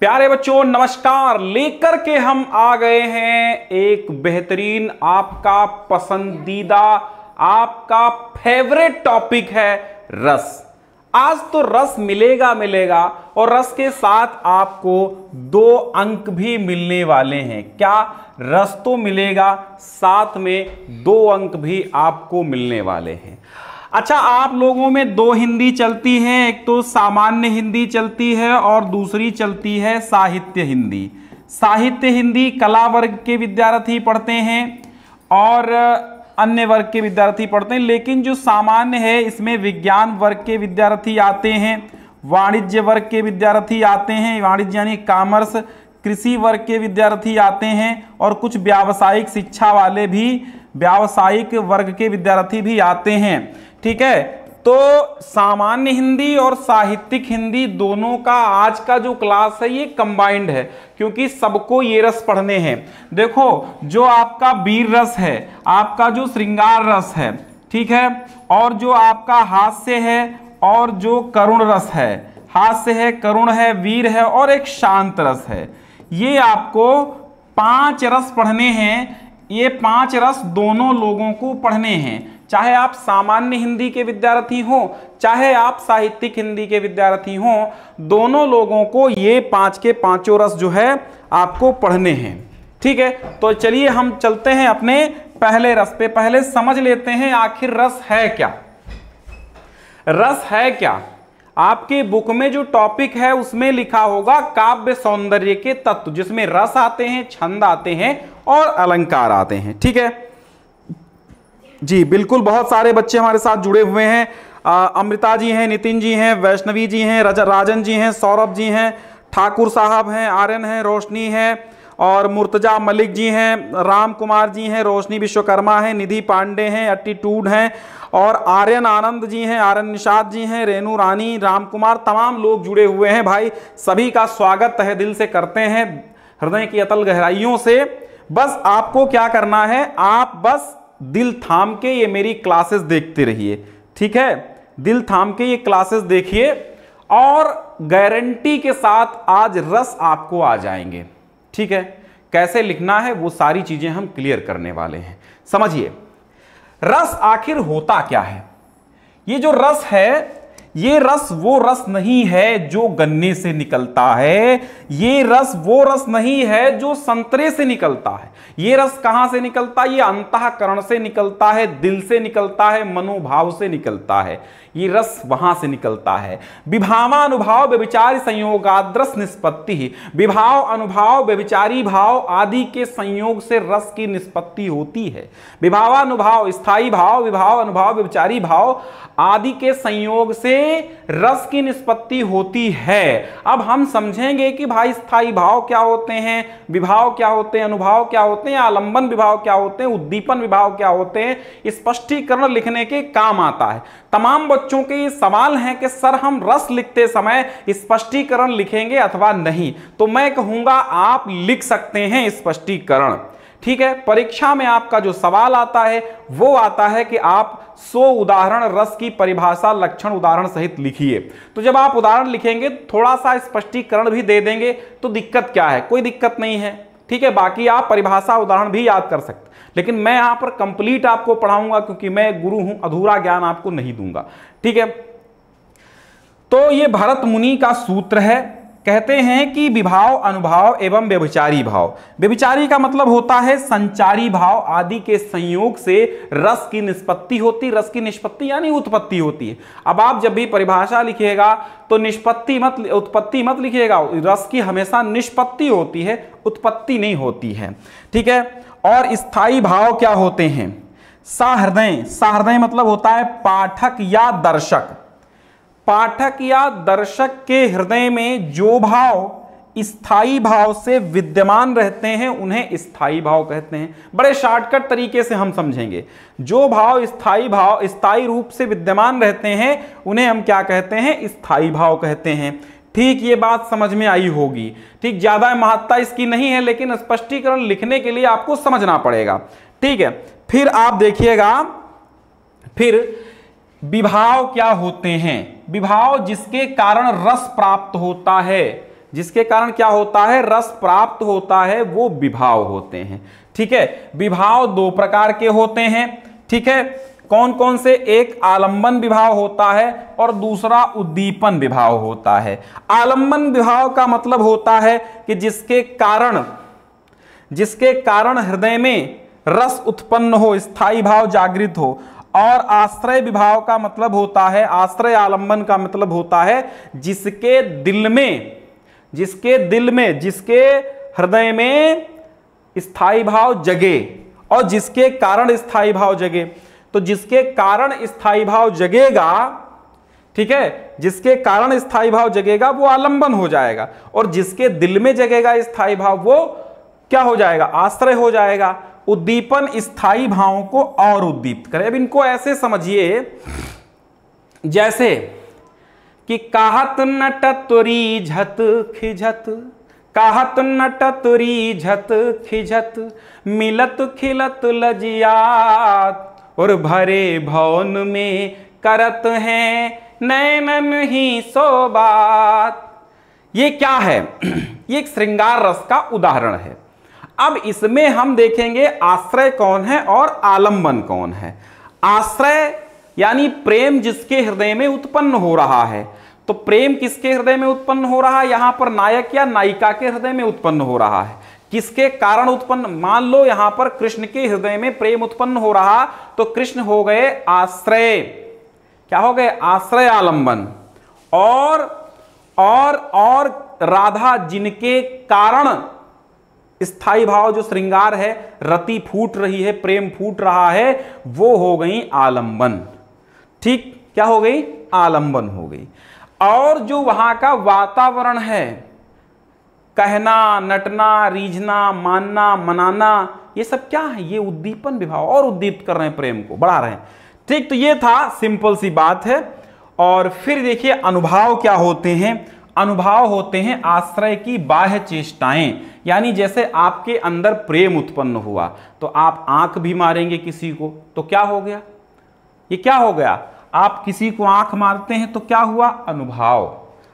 प्यारे बच्चों, नमस्कार। लेकर के हम आ गए हैं एक बेहतरीन, आपका पसंदीदा, आपका फेवरेट टॉपिक है रस। आज तो रस मिलेगा मिलेगा, और रस के साथ आपको दो अंक भी मिलने वाले हैं। क्या रस तो मिलेगा? साथ में दो अंक भी आपको मिलने वाले हैं। अच्छा आप लोगों में दो हिंदी चलती है, एक तो सामान्य हिंदी चलती है और दूसरी चलती है साहित्य हिंदी। साहित्य हिंदी कला वर्ग के विद्यार्थी पढ़ते हैं और अन्य वर्ग के विद्यार्थी पढ़ते हैं, लेकिन जो सामान्य है, इसमें विज्ञान वर्ग के विद्यार्थी आते हैं, वाणिज्य वर्ग के विद्यार्थी आते हैं, वाणिज्य यानी कॉमर्स, कृषि वर्ग के विद्यार्थी आते हैं और कुछ व्यावसायिक शिक्षा वाले भी, व्यावसायिक वर्ग के विद्यार्थी भी आते हैं। ठीक है? तो सामान्य हिंदी और साहित्यिक हिंदी दोनों का आज का जो क्लास है, ये कंबाइंड है, क्योंकि सबको ये रस पढ़ने हैं। देखो, जो आपका वीर रस है, आपका जो श्रृंगार रस है, ठीक है? और जो आपका हास्य है, और जो करुण रस है, हास्य है, करुण है, वीर है, और एक शांत रस है, ये आपको पाँच रस पढ़ने हैं, ये पाँच रस दोनों लोगों को पढ़ने हैं। चाहे आप सामान्य हिंदी के विद्यार्थी हो, चाहे आप साहित्यिक हिंदी के विद्यार्थी हो, दोनों लोगों को ये पाँच के पाँचों रस जो है आपको पढ़ने हैं। ठीक है? तो चलिए हम चलते हैं अपने पहले रस पे। पहले समझ लेते हैं आखिर रस है क्या। रस है क्या? आपके बुक में जो टॉपिक है, उसमें लिखा होगा काव्य सौंदर्य के तत्व, जिसमें रस आते हैं, छंद आते हैं और अलंकार आते हैं। ठीक है? जी, बिल्कुल, बहुत सारे बच्चे हमारे साथ जुड़े हुए हैं। अमृता जी हैं, नितिन जी हैं, वैष्णवी जी हैं राजन जी हैं, सौरभ जी हैं, ठाकुर साहब हैं, आर्यन हैं, रोशनी हैं और मुर्तजा मलिक जी हैं, राम कुमार जी हैं, रोशनी विश्वकर्मा हैं, निधि पांडे हैं एट्टीट्यूड हैं और आर्यन आनंद जी हैं, आर्यन निषाद जी हैं, रेणु रानी, राम कुमार, तमाम लोग जुड़े हुए हैं। भाई, सभी का स्वागत तहे दिल से करते हैं, हृदय की अतल गहराइयों से। बस आपको क्या करना है, आप बस दिल थाम के ये मेरी क्लासेस देखते रहिए। ठीक है? दिल थाम के ये क्लासेस देखिए और गारंटी के साथ आज रस आपको आ जाएँगे। ठीक है? कैसे लिखना है वो सारी चीज़ें हम क्लियर करने वाले हैं। समझिए, रस आखिर होता क्या है? ये जो रस है ये रस वो रस नहीं है जो गन्ने से निकलता है। ये रस वो रस नहीं है जो संतरे से निकलता है। ये रस कहाँ से निकलता है? ये अंतकरण से निकलता है, दिल से निकलता है, मनोभाव से निकलता है। ये रस वहाँ से निकलता है। विभावानुभाव व्यविचारी संयोगाद्रस निष्पत्ति। विभाव, अनुभाव व्यविचारी भाव आदि के संयोग से रस की निष्पत्ति होती है। विभावानुभाव, स्थायी भाव, विभाव, अनुभाव व्यविचारी भाव आदि के संयोग से रस की निष्पत्ति होती है। अब हम समझेंगे कि भाई स्थायी भाव क्या होते हैं, विभाव क्या होते हैं, अनुभाव क्या होते हैं, आलंबन विभाव क्या होते हैं, उद्दीपन विभाव क्या होते हैं, स्पष्टीकरण लिखने के काम आता है। तमाम बच्चों के ये सवाल हैं कि सर हम रस लिखते समय स्पष्टीकरण लिखेंगे अथवा नहीं। तो मैं कहूँगा आप लिख सकते हैं स्पष्टीकरण। ठीक है, परीक्षा में आपका जो सवाल आता है, वो आता है कि आप 100 उदाहरण रस की परिभाषा लक्षण उदाहरण सहित लिखिए। तो जब आप उदाहरण लिखेंगे थोड़ा सा स्पष्टीकरण भी दे देंगे तो दिक्कत क्या है? कोई दिक्कत नहीं है। ठीक है, बाकी आप परिभाषा उदाहरण भी याद कर सकते लेकिन मैं यहाँ पर कंप्लीट आपको पढ़ाऊँगा, क्योंकि मैं गुरु हूँ, अधूरा ज्ञान आपको नहीं दूँगा। ठीक है? तो ये भरत मुनि का सूत्र है। कहते हैं कि विभाव, अनुभाव एवं व्यभिचारी भाव। व्यभिचारी का मतलब होता है संचारी भाव आदि के संयोग से रस की निष्पत्ति होती, रस की निष्पत्ति यानी उत्पत्ति होती है। अब आप जब भी परिभाषा लिखिएगा तो निष्पत्ति मत, उत्पत्ति मत लिखिएगा। रस की हमेशा निष्पत्ति होती है, उत्पत्ति नहीं होती है। ठीक है? और स्थायी भाव क्या होते हैं? सहृदय। सहृदय मतलब होता है पाठक या दर्शक। पाठक या दर्शक के हृदय में जो भाव स्थायी भाव से विद्यमान रहते हैं, उन्हें स्थायी भाव कहते हैं। बड़े शॉर्टकट तरीके से हम समझेंगे। जो भाव स्थायी भाव स्थायी रूप से विद्यमान रहते हैं, उन्हें हम क्या कहते हैं? स्थायी भाव कहते हैं। ठीक ये बात समझ में आई होगी। ठीक ज़्यादा महत्ता इसकी नहीं है, लेकिन स्पष्टीकरण लिखने के लिए आपको समझना पड़ेगा। ठीक है? फिर आप देखिएगा, फिर विभाव क्या होते हैं? विभाव जिसके कारण रस प्राप्त होता है। जिसके कारण क्या होता है? रस प्राप्त होता है, वो विभाव होते हैं। ठीक है? विभाव दो प्रकार के होते हैं। ठीक है? कौन कौन से? एक आलंबन विभाव होता है और दूसरा उद्दीपन विभाव होता है। आलंबन विभाव का मतलब होता है कि जिसके कारण जिसके कारण हृदय में रस उत्पन्न हो स्थायी भाव जागृत हो। और आश्रय विभाव का मतलब होता है, आश्रय आलंबन का मतलब होता है, जिसके दिल में, जिसके दिल में, जिसके हृदय में स्थायी भाव जगे और जिसके कारण स्थायी भाव जगे। तो जिसके कारण स्थायी भाव जगेगा, ठीक है, जिसके कारण स्थायी भाव जगेगा, वो आलंबन हो जाएगा। और जिसके दिल में जगेगा स्थायी भाव, वो क्या हो जाएगा? आश्रय हो जाएगा। उद्दीपन स्थायी भावों को और उद्दीप्त करे। अब इनको ऐसे समझिए, जैसे कि कहत नट तुरी झत खिझत, कहत नट तुरी झत खिझत, मिलत खिलत लजियात, और भरे भवन में करत हैं नैनन ही सो बात। ये क्या है? ये एक श्रृंगार रस का उदाहरण है। अब इसमें हम देखेंगे आश्रय कौन है और आलंबन कौन है। आश्रय यानी प्रेम जिसके हृदय में उत्पन्न हो रहा है। तो प्रेम किसके हृदय में उत्पन्न हो रहा है? यहाँ पर नायक या नायिका के हृदय में उत्पन्न हो रहा है। किसके कारण उत्पन्न? मान लो यहाँ पर कृष्ण के हृदय में प्रेम उत्पन्न हो रहा तो कृष्ण हो गए आश्रय। क्या हो गए? आश्रय आलंबन। और और और राधा जिनके कारण स्थायी भाव जो श्रृंगार है, रति फूट रही है, प्रेम फूट रहा है, वो हो गई आलंबन। ठीक क्या हो गई? आलंबन हो गई। और जो वहाँ का वातावरण है, कहना, नटना, रीझना, मानना, मनाना, ये सब क्या है? ये उद्दीपन विभाव। और उद्दीप्त कर रहे हैं प्रेम को, बढ़ा रहे हैं। ठीक तो ये था सिंपल सी बात है। और फिर देखिए, अनुभव क्या होते हैं? अनुभव होते हैं आश्रय की बाह्य चेष्टाएँ। यानी जैसे आपके अंदर प्रेम उत्पन्न हुआ तो आप आँख भी मारेंगे किसी को तो क्या हो गया? ये क्या हो गया? आप किसी को आँख मारते हैं तो क्या हुआ? अनुभाव।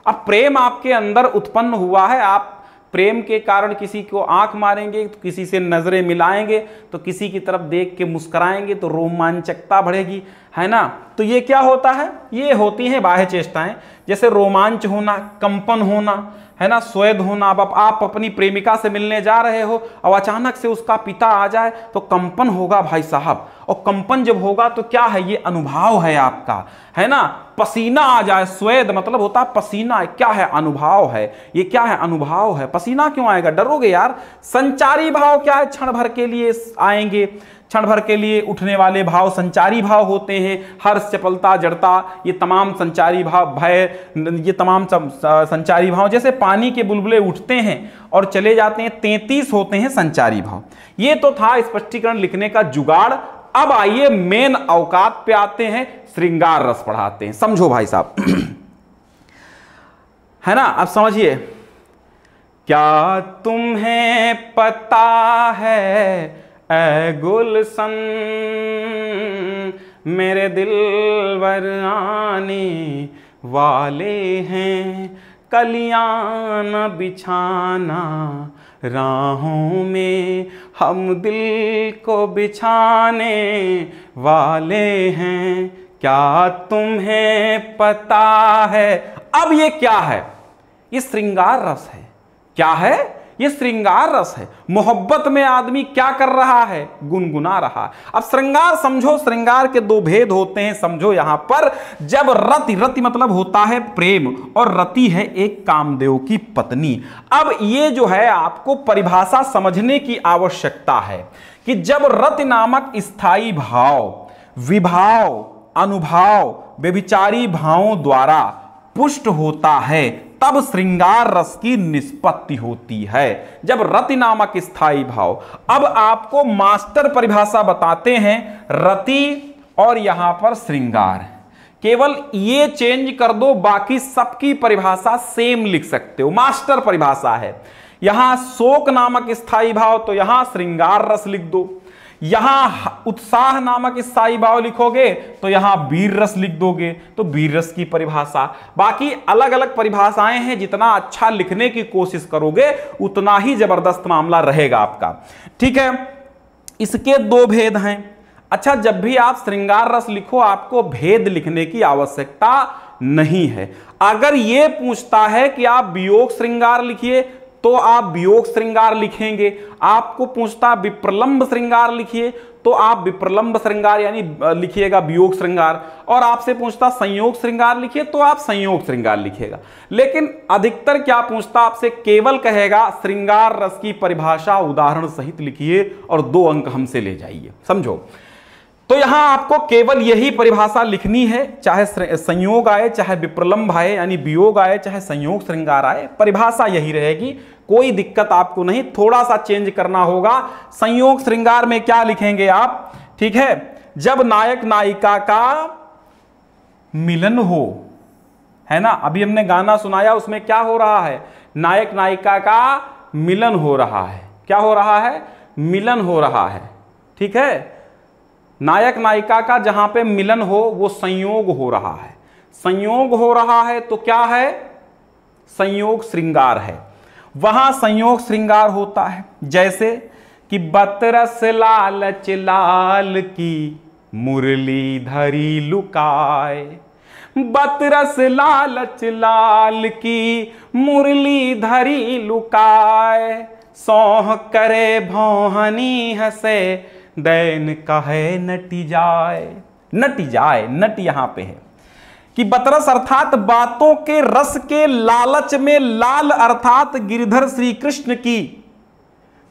अब प्रेम आपके अंदर उत्पन्न हुआ है, आप प्रेम के कारण किसी को आँख मारेंगे तो किसी से नज़रें मिलाएँगे तो किसी की तरफ़ देख के मुस्कराएँगे तो रोमांचकता बढ़ेगी, है ना? तो ये क्या होता है? ये होती हैं बाह्य चेष्टाएँ। जैसे रोमांच होना, कंपन होना है ना? स्वेद होना अब आप अपनी प्रेमिका से मिलने जा रहे हो और अचानक से उसका पिता आ जाए तो कंपन होगा भाई साहब। और कंपन जब होगा तो क्या है? ये अनुभव है आपका। है ना? पसीना आ जाए स्वेद मतलब होता है पसीना क्या है अनुभव है? ये क्या है अनुभव है? पसीना क्यों आएगा? डरोगे यार? संचारी भाव क्या है? क्षण भर के लिए आएँगे। क्षण भर के लिए उठने वाले भाव संचारी भाव होते हैं हर्ष चपलता, जड़ता, ये तमाम संचारी भाव, भय, ये तमाम संचारी भाव, जैसे पानी के बुलबुले उठते हैं और चले जाते हैं, तैतीस होते हैं संचारी भाव। ये तो था स्पष्टीकरण लिखने का जुगाड़। अब आइए मेन अवकात पे आते हैं, श्रृंगार रस पढ़ाते हैं। समझो भाई साहब। है ना? अब समझिए। क्या तुम्हें पता है ए मेरे दिल वर आने वाले हैं। कलियान बिछाना राहों में, हम दिल को बिछाने वाले हैं। क्या तुम्हें पता है? अब ये क्या है? ये श्रृंगार रस है। क्या है? ये श्रृंगार रस है। मोहब्बत में आदमी क्या कर रहा है? गुनगुना रहा अब श्रृंगार समझो, श्रृंगार के दो भेद होते हैं, समझो यहाँ पर। जब रति रति मतलब होता है प्रेम, और रति है एक कामदेव की पत्नी। अब ये जो है, आपको परिभाषा समझने की आवश्यकता है कि जब रति नामक स्थायी भाव, विभाव, अनुभाव, व्यभिचारी भावों द्वारा पुष्ट होता है तब श्रृंगार रस की निष्पत्ति होती है। जब रति नामक स्थायी भाव। अब आपको मास्टर परिभाषा बताते हैं, रति और यहाँ पर श्रृंगार। केवल ये चेंज कर दो, बाकी सबकी परिभाषा सेम लिख सकते हो। मास्टर परिभाषा है। यहाँ शोक नामक स्थायी भाव तो यहाँ श्रृंगार रस लिख दो। यहाँ उत्साह नामक स्थायी भाव लिखोगे तो यहाँ वीर रस लिख दोगे तो वीर रस की परिभाषा। बाकी अलग अलग परिभाषाएँ हैं, जितना अच्छा लिखने की कोशिश करोगे, उतना ही ज़बरदस्त मामला रहेगा आपका। ठीक है? इसके दो भेद हैं। अच्छा जब भी आप श्रृंगार रस लिखो, आपको भेद लिखने की आवश्यकता नहीं है। अगर यह पूछता है कि आप वियोग श्रृंगार लिखिए तो आप वियोग श्रृंगार लिखेंगे, आपको पूछता विप्रलंब श्रृंगार लिखिए तो आप विप्रलंब श्रृंगार यानी लिखिएगा वियोग श्रृंगार। और आपसे पूछता संयोग श्रृंगार लिखिए तो आप संयोग श्रृंगार लिखिएगा। लेकिन अधिकतर क्या पूछता आपसे, केवल कहेगा, श्रृंगार रस की परिभाषा उदाहरण सहित लिखिए और दो अंक हमसे ले जाइए। समझो? तो यहाँ आपको केवल यही परिभाषा लिखनी है, चाहे संयोग आए, चाहे विप्रलंब आए, यानी वियोग आए, चाहे संयोग श्रृंगार आए, परिभाषा यही रहेगी। कोई दिक्कत आपको नहीं थोड़ा सा चेंज करना होगा। संयोग श्रृंगार में क्या लिखेंगे आप? ठीक है? जब नायक नायिका का मिलन हो, है ना? अभी हमने गाना सुनाया, उसमें क्या हो रहा है? नायक नायिका का मिलन हो रहा है। क्या हो रहा है? मिलन हो रहा है। ठीक है? नायक नायिका का जहाँ पे मिलन हो, वो संयोग हो रहा है। संयोग हो रहा है तो क्या है? संयोग श्रृंगार है। वहाँ संयोग श्रृंगार होता है, जैसे कि बतरस लालच लाल की मुरली धरी लुकाए। बतरस लालच लाल की मुरली धरी लुकाए। सौह करे भौहनी हसे दैन कहे नटी जाए नटी जाए नट यहाँ पे है। कि बतरस अर्थात बातों के रस के लालच में लाल अर्थात गिरधर श्री कृष्ण की।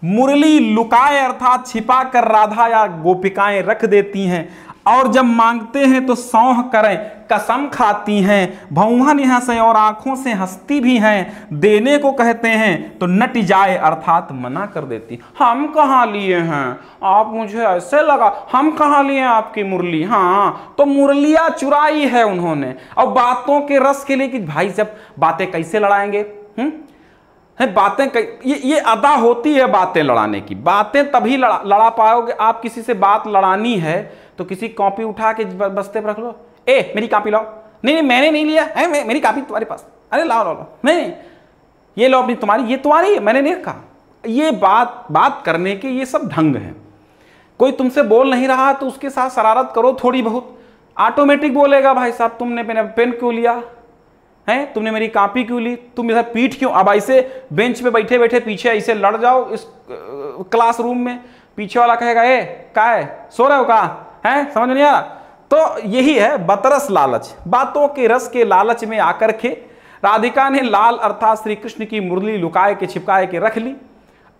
मुरली लुकाए अर्थात छिपा कर राधा या गोपिकाएँ रख देती हैं। और जब मांगते हैं तो सौह करें, कसम खाती हैं। भौहन यहाँ से और आँखों से हंसती भी हैं। देने को कहते हैं तो नट जाए, अर्थात मना कर देती। हम कहाँ लिए हैं? आप मुझे ऐसे लगा, हम कहाँ लिए आपकी मुरली? हाँ तो मुरलिया चुराई है उन्होंने। और बातों के रस के लिए कि भाई जब बातें कैसे लड़ाएँगे? है? बातें ये ये अदा होती है बातें लड़ाने की। बातें तभी लड़ा लड़ा पाओगे, आप किसी से बात लड़ानी है तो किसी कॉपी उठा के बस्ते पर रख लो। ए, मेरी कॉपी लाओ। नहीं नहीं, मैंने नहीं लिया। है मेरी कॉपी तुम्हारे पास। अरे, लाओ लाओ लाओ। नहीं ये लो अपनी तुम्हारी, ये तुम्हारी है, मैंने नहीं रखा। ये बात बात करने के ये सब ढंग है। कोई तुमसे बोल नहीं रहा तो उसके साथ शरारत करो थोड़ी बहुत। ऑटोमेटिक बोलेगा, भाई साहब, तुमने पेन पेन क्यों लिया? है, तुमने मेरी कॉपी क्यों ली? तुम इधर पीठ क्यों, अब ऐसे बेंच पे बैठे बैठे पीछे ऐसे लड़ जाओ इस क्लासरूम में। पीछे वाला कहेगा, ए का है? सो रहे हो का है? समझ नहीं आ रहा? तो यही है बतरस लालच। बातों के रस के लालच में आकर के राधिका ने लाल अर्थात श्री कृष्ण की मुरली लुकाए के, छिपकाए के रख ली।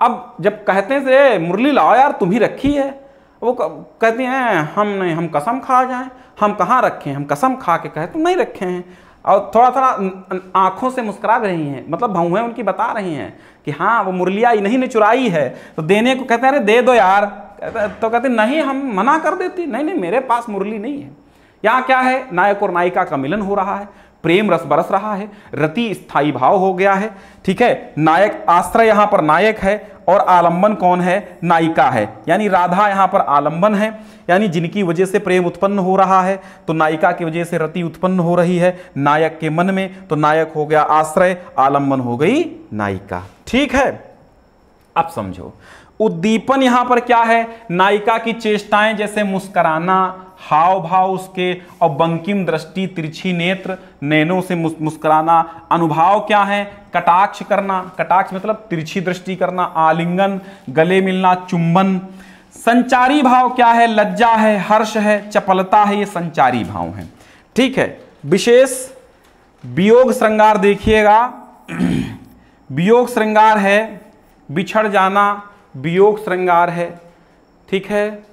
अब जब कहते से मुरली लाओ यार, तुम ही रखी है। वो कहते हैं, हम नहीं, हम कसम खा जाएँ। हम कहाँ रखे हम कसम खा के कहे तुम नहीं रखे हैं। और थोड़ा थोड़ा आँखों से मुस्कुरा रही हैं। मतलब भौहें उनकी बता रही हैं कि हाँ वो मुरलिया इन्हीं ने चुराई है। तो देने को कहते हैं, अरे, दे दो यार। तो कहते, नहीं, हम मना कर देती। नहीं नहीं, मेरे पास मुरली नहीं है। यहाँ क्या है? नायक और नायिका का मिलन हो रहा है, प्रेम रस बरस रहा है, रति स्थायी भाव हो गया है, ठीक है? नायक, आश्रय यहाँ पर नायक है और आलंबन कौन है? नायिका है। यानी राधा यहाँ पर आलंबन है, यानी जिनकी वजह से प्रेम उत्पन्न हो रहा है तो नायिका की वजह से रति उत्पन्न हो रही है, नायक के मन में तो नायक हो गया आश्रय, आलंबन हो गई नायिका। ठीक है? अब समझो उद्दीपन यहाँ पर क्या है? नायिका की चेष्टाएँ जैसे मुस्कराना हाव भाव उसके, और बंकिम दृष्टि, तिरछी नेत्र, नैनों से मुस्कराना। अनुभाव क्या है? कटाक्ष करना। कटाक्ष मतलब तिरछी दृष्टि करना, आलिंगन, गले मिलना, चुंबन। संचारी भाव क्या है? लज्जा है, हर्ष है, चपलता है, ये संचारी भाव है। ठीक है, विशेष वियोग श्रृंगार देखिएगा। वियोग श्रृंगार है, बिछड़ जाना वियोग श्रृंगार है। ठीक है?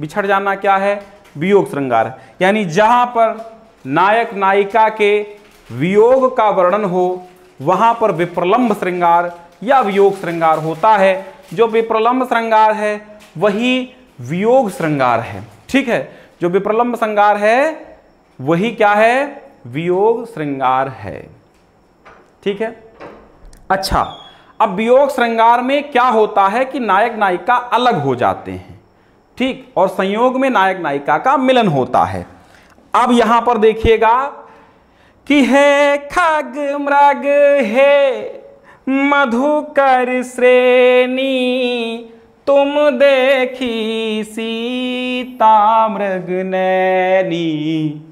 बिछड़ जाना क्या है? वियोग श्रृंगार यानी जहाँ पर नायक नायिका के वियोग का वर्णन हो, वहाँ पर विप्रलंब श्रृंगार या वियोग श्रृंगार होता है। जो विप्रलंब श्रृंगार है, वही वियोग श्रृंगार है। ठीक है? जो विप्रलंब श्रृंगार है, वही क्या है? वियोग श्रृंगार है। ठीक है? अच्छा अब वियोग श्रृंगार में क्या होता है कि नायक नायिका अलग हो जाते हैं, ठीक? और संयोग में नायक नायिका का मिलन होता है। अब यहाँ पर देखिएगा कि हे खग मृग, हे मधुकर श्रेणी, तुम देखी सीता मृग नैनी,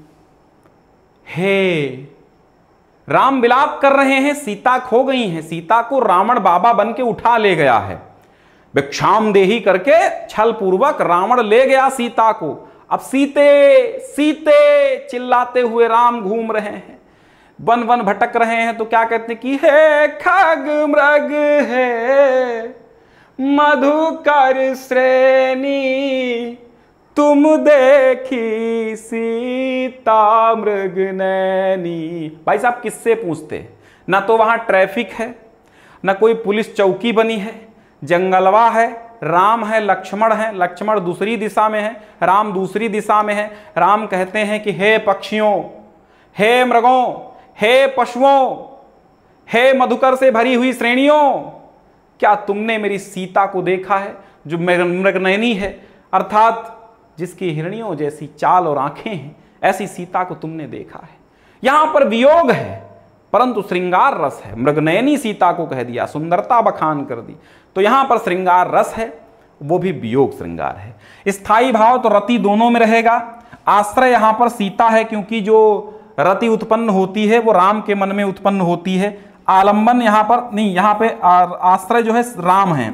हे राम विलाप कर रहे हैं, सीता खो गई हैं। सीता को रावण बाबा बन के उठा ले गया है। भिक्षाम देही करके छल पूर्वक रावण ले गया सीता को। अब सीते सीते, चिल्लाते हुए राम घूम रहे हैं। वन वन भटक रहे हैं तो क्या कहते हैं कि, हे खग मृग है, मधुकर श्रेणी तुम देखी सीता मृग नैनी। भाई साहब, किससे पूछते? ना तो वहाँ ट्रैफ़िक है, ना कोई पुलिस चौकी बनी है, जंगलवा है, राम है, लक्ष्मण है, लक्ष्मण दूसरी दिशा में है, राम दूसरी दिशा में है। राम कहते हैं कि हे पक्षियों, हे मृगों, हे पशुओं, हे मधुकर से भरी हुई श्रेणियों, क्या तुमने मेरी सीता को देखा है, जो मृग मृगनयनी है? अर्थात जिसकी हिरणियों जैसी चाल और आँखें हैं, ऐसी सीता को तुमने देखा है। यहाँ पर वियोग है, परंतु श्रृंगार रस है। मृगनयनी सीता को कह दिया, सुंदरता बखान कर दी। तो यहाँ पर श्रृंगार रस है, वो भी वियोग श्रृंगार है। स्थायी भाव तो रति दोनों में रहेगा। आश्रय यहाँ पर सीता है, क्योंकि जो रति उत्पन्न होती है, वो राम के मन में उत्पन्न होती है। आलंबन यहाँ पर, नहीं, यहाँ पे आश्रय जो है, राम है।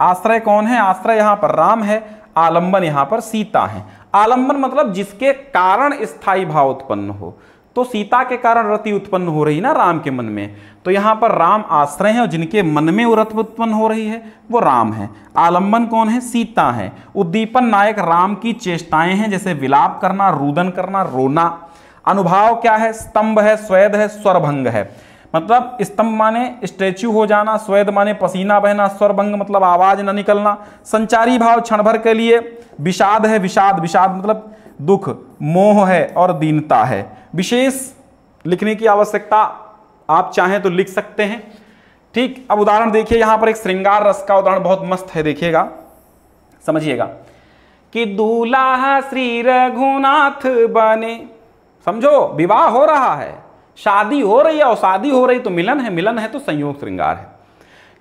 आश्रय कौन है? आश्रय यहाँ पर राम है। आलंबन यहाँ पर सीता है। आलंबन मतलब जिसके कारण स्थायी भाव उत्पन्न हो। तो सीता के कारण रति उत्पन्न हो रही ना राम के मन में। तो यहाँ पर राम आश्रय है और जिनके मन में वो रत उत्पन्न हो रही है, वो राम है। आलंबन कौन है? सीता है। उद्दीपन नायक राम की चेष्टाएँ हैं, जैसे विलाप करना, रुदन करना, रोना। अनुभाव क्या है? स्तंभ है, स्वेद है, स्वरभंग है। मतलब स्तंभ माने स्टेच्यू हो जाना स्वेद माने पसीना बहना, स्वरभंग मतलब आवाज़ न निकलना, संचारी भाव क्षण भर के लिए विषाद है, विषाद विषाद मतलब दुख, मोह है और दीनता है। विशेष लिखने की आवश्यकता आप चाहें तो लिख सकते हैं। ठीक, अब उदाहरण देखिए, यहाँ पर एक श्रृंगार रस का उदाहरण बहुत मस्त है, देखिएगा, समझिएगा। कि दूल्हा श्री रघुनाथ बने, समझो, विवाह हो रहा है। शादी हो रही है और शादी हो रही तो मिलन है मिलन है तो संयोग श्रृंगार है।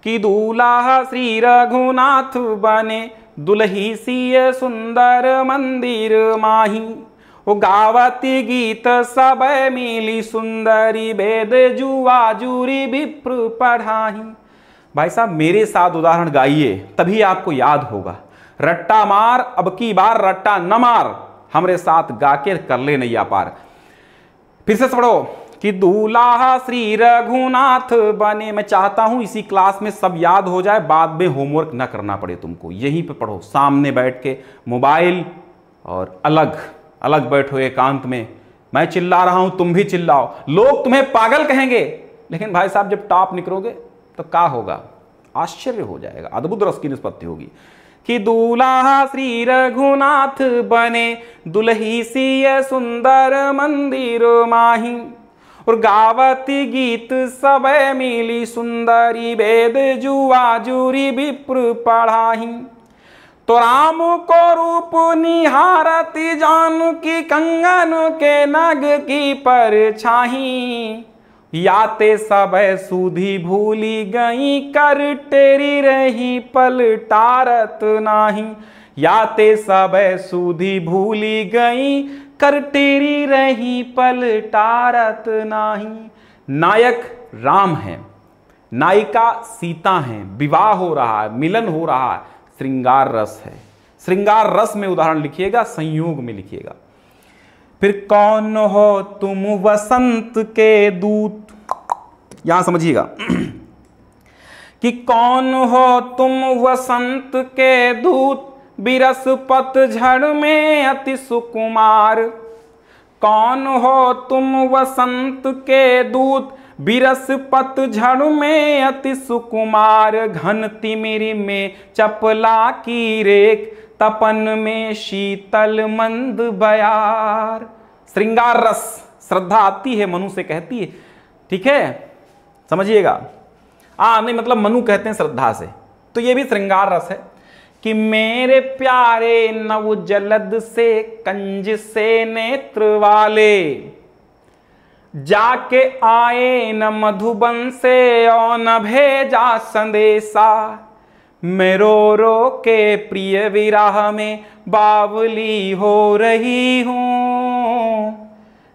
कि दूल्हा श्री रघुनाथ बने, दुलही सी सुंदर मंदिर माही। वो गावती गीत सब मिली सुंदरी वेद जुआ जूरी विप्र पढ़ाही। भाई साहब, मेरे साथ उदाहरण गाइए, तभी आपको याद होगा। रट्टा मार, अब की बार रट्टा न मार, हमारे साथ गाके कर ले नैया पार। फिर से पढ़ो। कि दूल्हा श्री रघुनाथ बने। मैं चाहता हूँ इसी क्लास में सब याद हो जाए, बाद में होमवर्क ना करना पड़े तुमको। यहीं पे पढ़ो, सामने बैठ के मोबाइल और अलग अलग बैठो एकांत में। मैं चिल्ला रहा हूँ, तुम भी चिल्लाओ। लोग तुम्हें पागल कहेंगे, लेकिन भाई साहब जब टॉप निकलोगे तो क्या होगा? आश्चर्य हो जाएगा, अद्भुत रस की निष्पत्ति होगी। कि दूल्हा श्री रघुनाथ बने, दुलही सी सुंदर मंदिर माही। और गावती गीत सब मिली सुंदरी वेद जुआ जूरी विप्र पढ़ाही। तो राम को रूप निहारती जानू की कंगन के नग की पर छाही। याते सब सुधी भूली गई कर टेरी रही पलटारत नाही। याते सब सुधी भूली गई कर टेरी रही पलटारत नाही। नायक राम है, नायिका सीता है, विवाह हो रहा है, मिलन हो रहा है, श्रृंगार रस है। श्रृंगार रस में उदाहरण लिखिएगा, संयोग में लिखिएगा। फिर कौन हो तुम वसंत के दूत? यहाँ समझिएगा। कि कौन हो तुम वसंत के दूत? बिरस झड़ में अति सुकुमार। कौन हो तुम वसंत के दूत? बिरस झड़ में अति सुकुमार। घन तिमिरी में चपला की रेख, तपन में शीतल मंद बयार। श्रृंगार रस श्रद्धा आती है, मनु से कहती है। ठीक है? समझिएगा? आ, नहीं मतलब मनु कहते हैं श्रद्धा से। तो ये भी श्रृंगार रस है। कि मेरे प्यारे नव जलद से कंज से नेत्र वाले, जाके आए न मधुबन से और न भेजा संदेशा। मेरो रो के प्रिय विराह में बावली हो रही हूँ।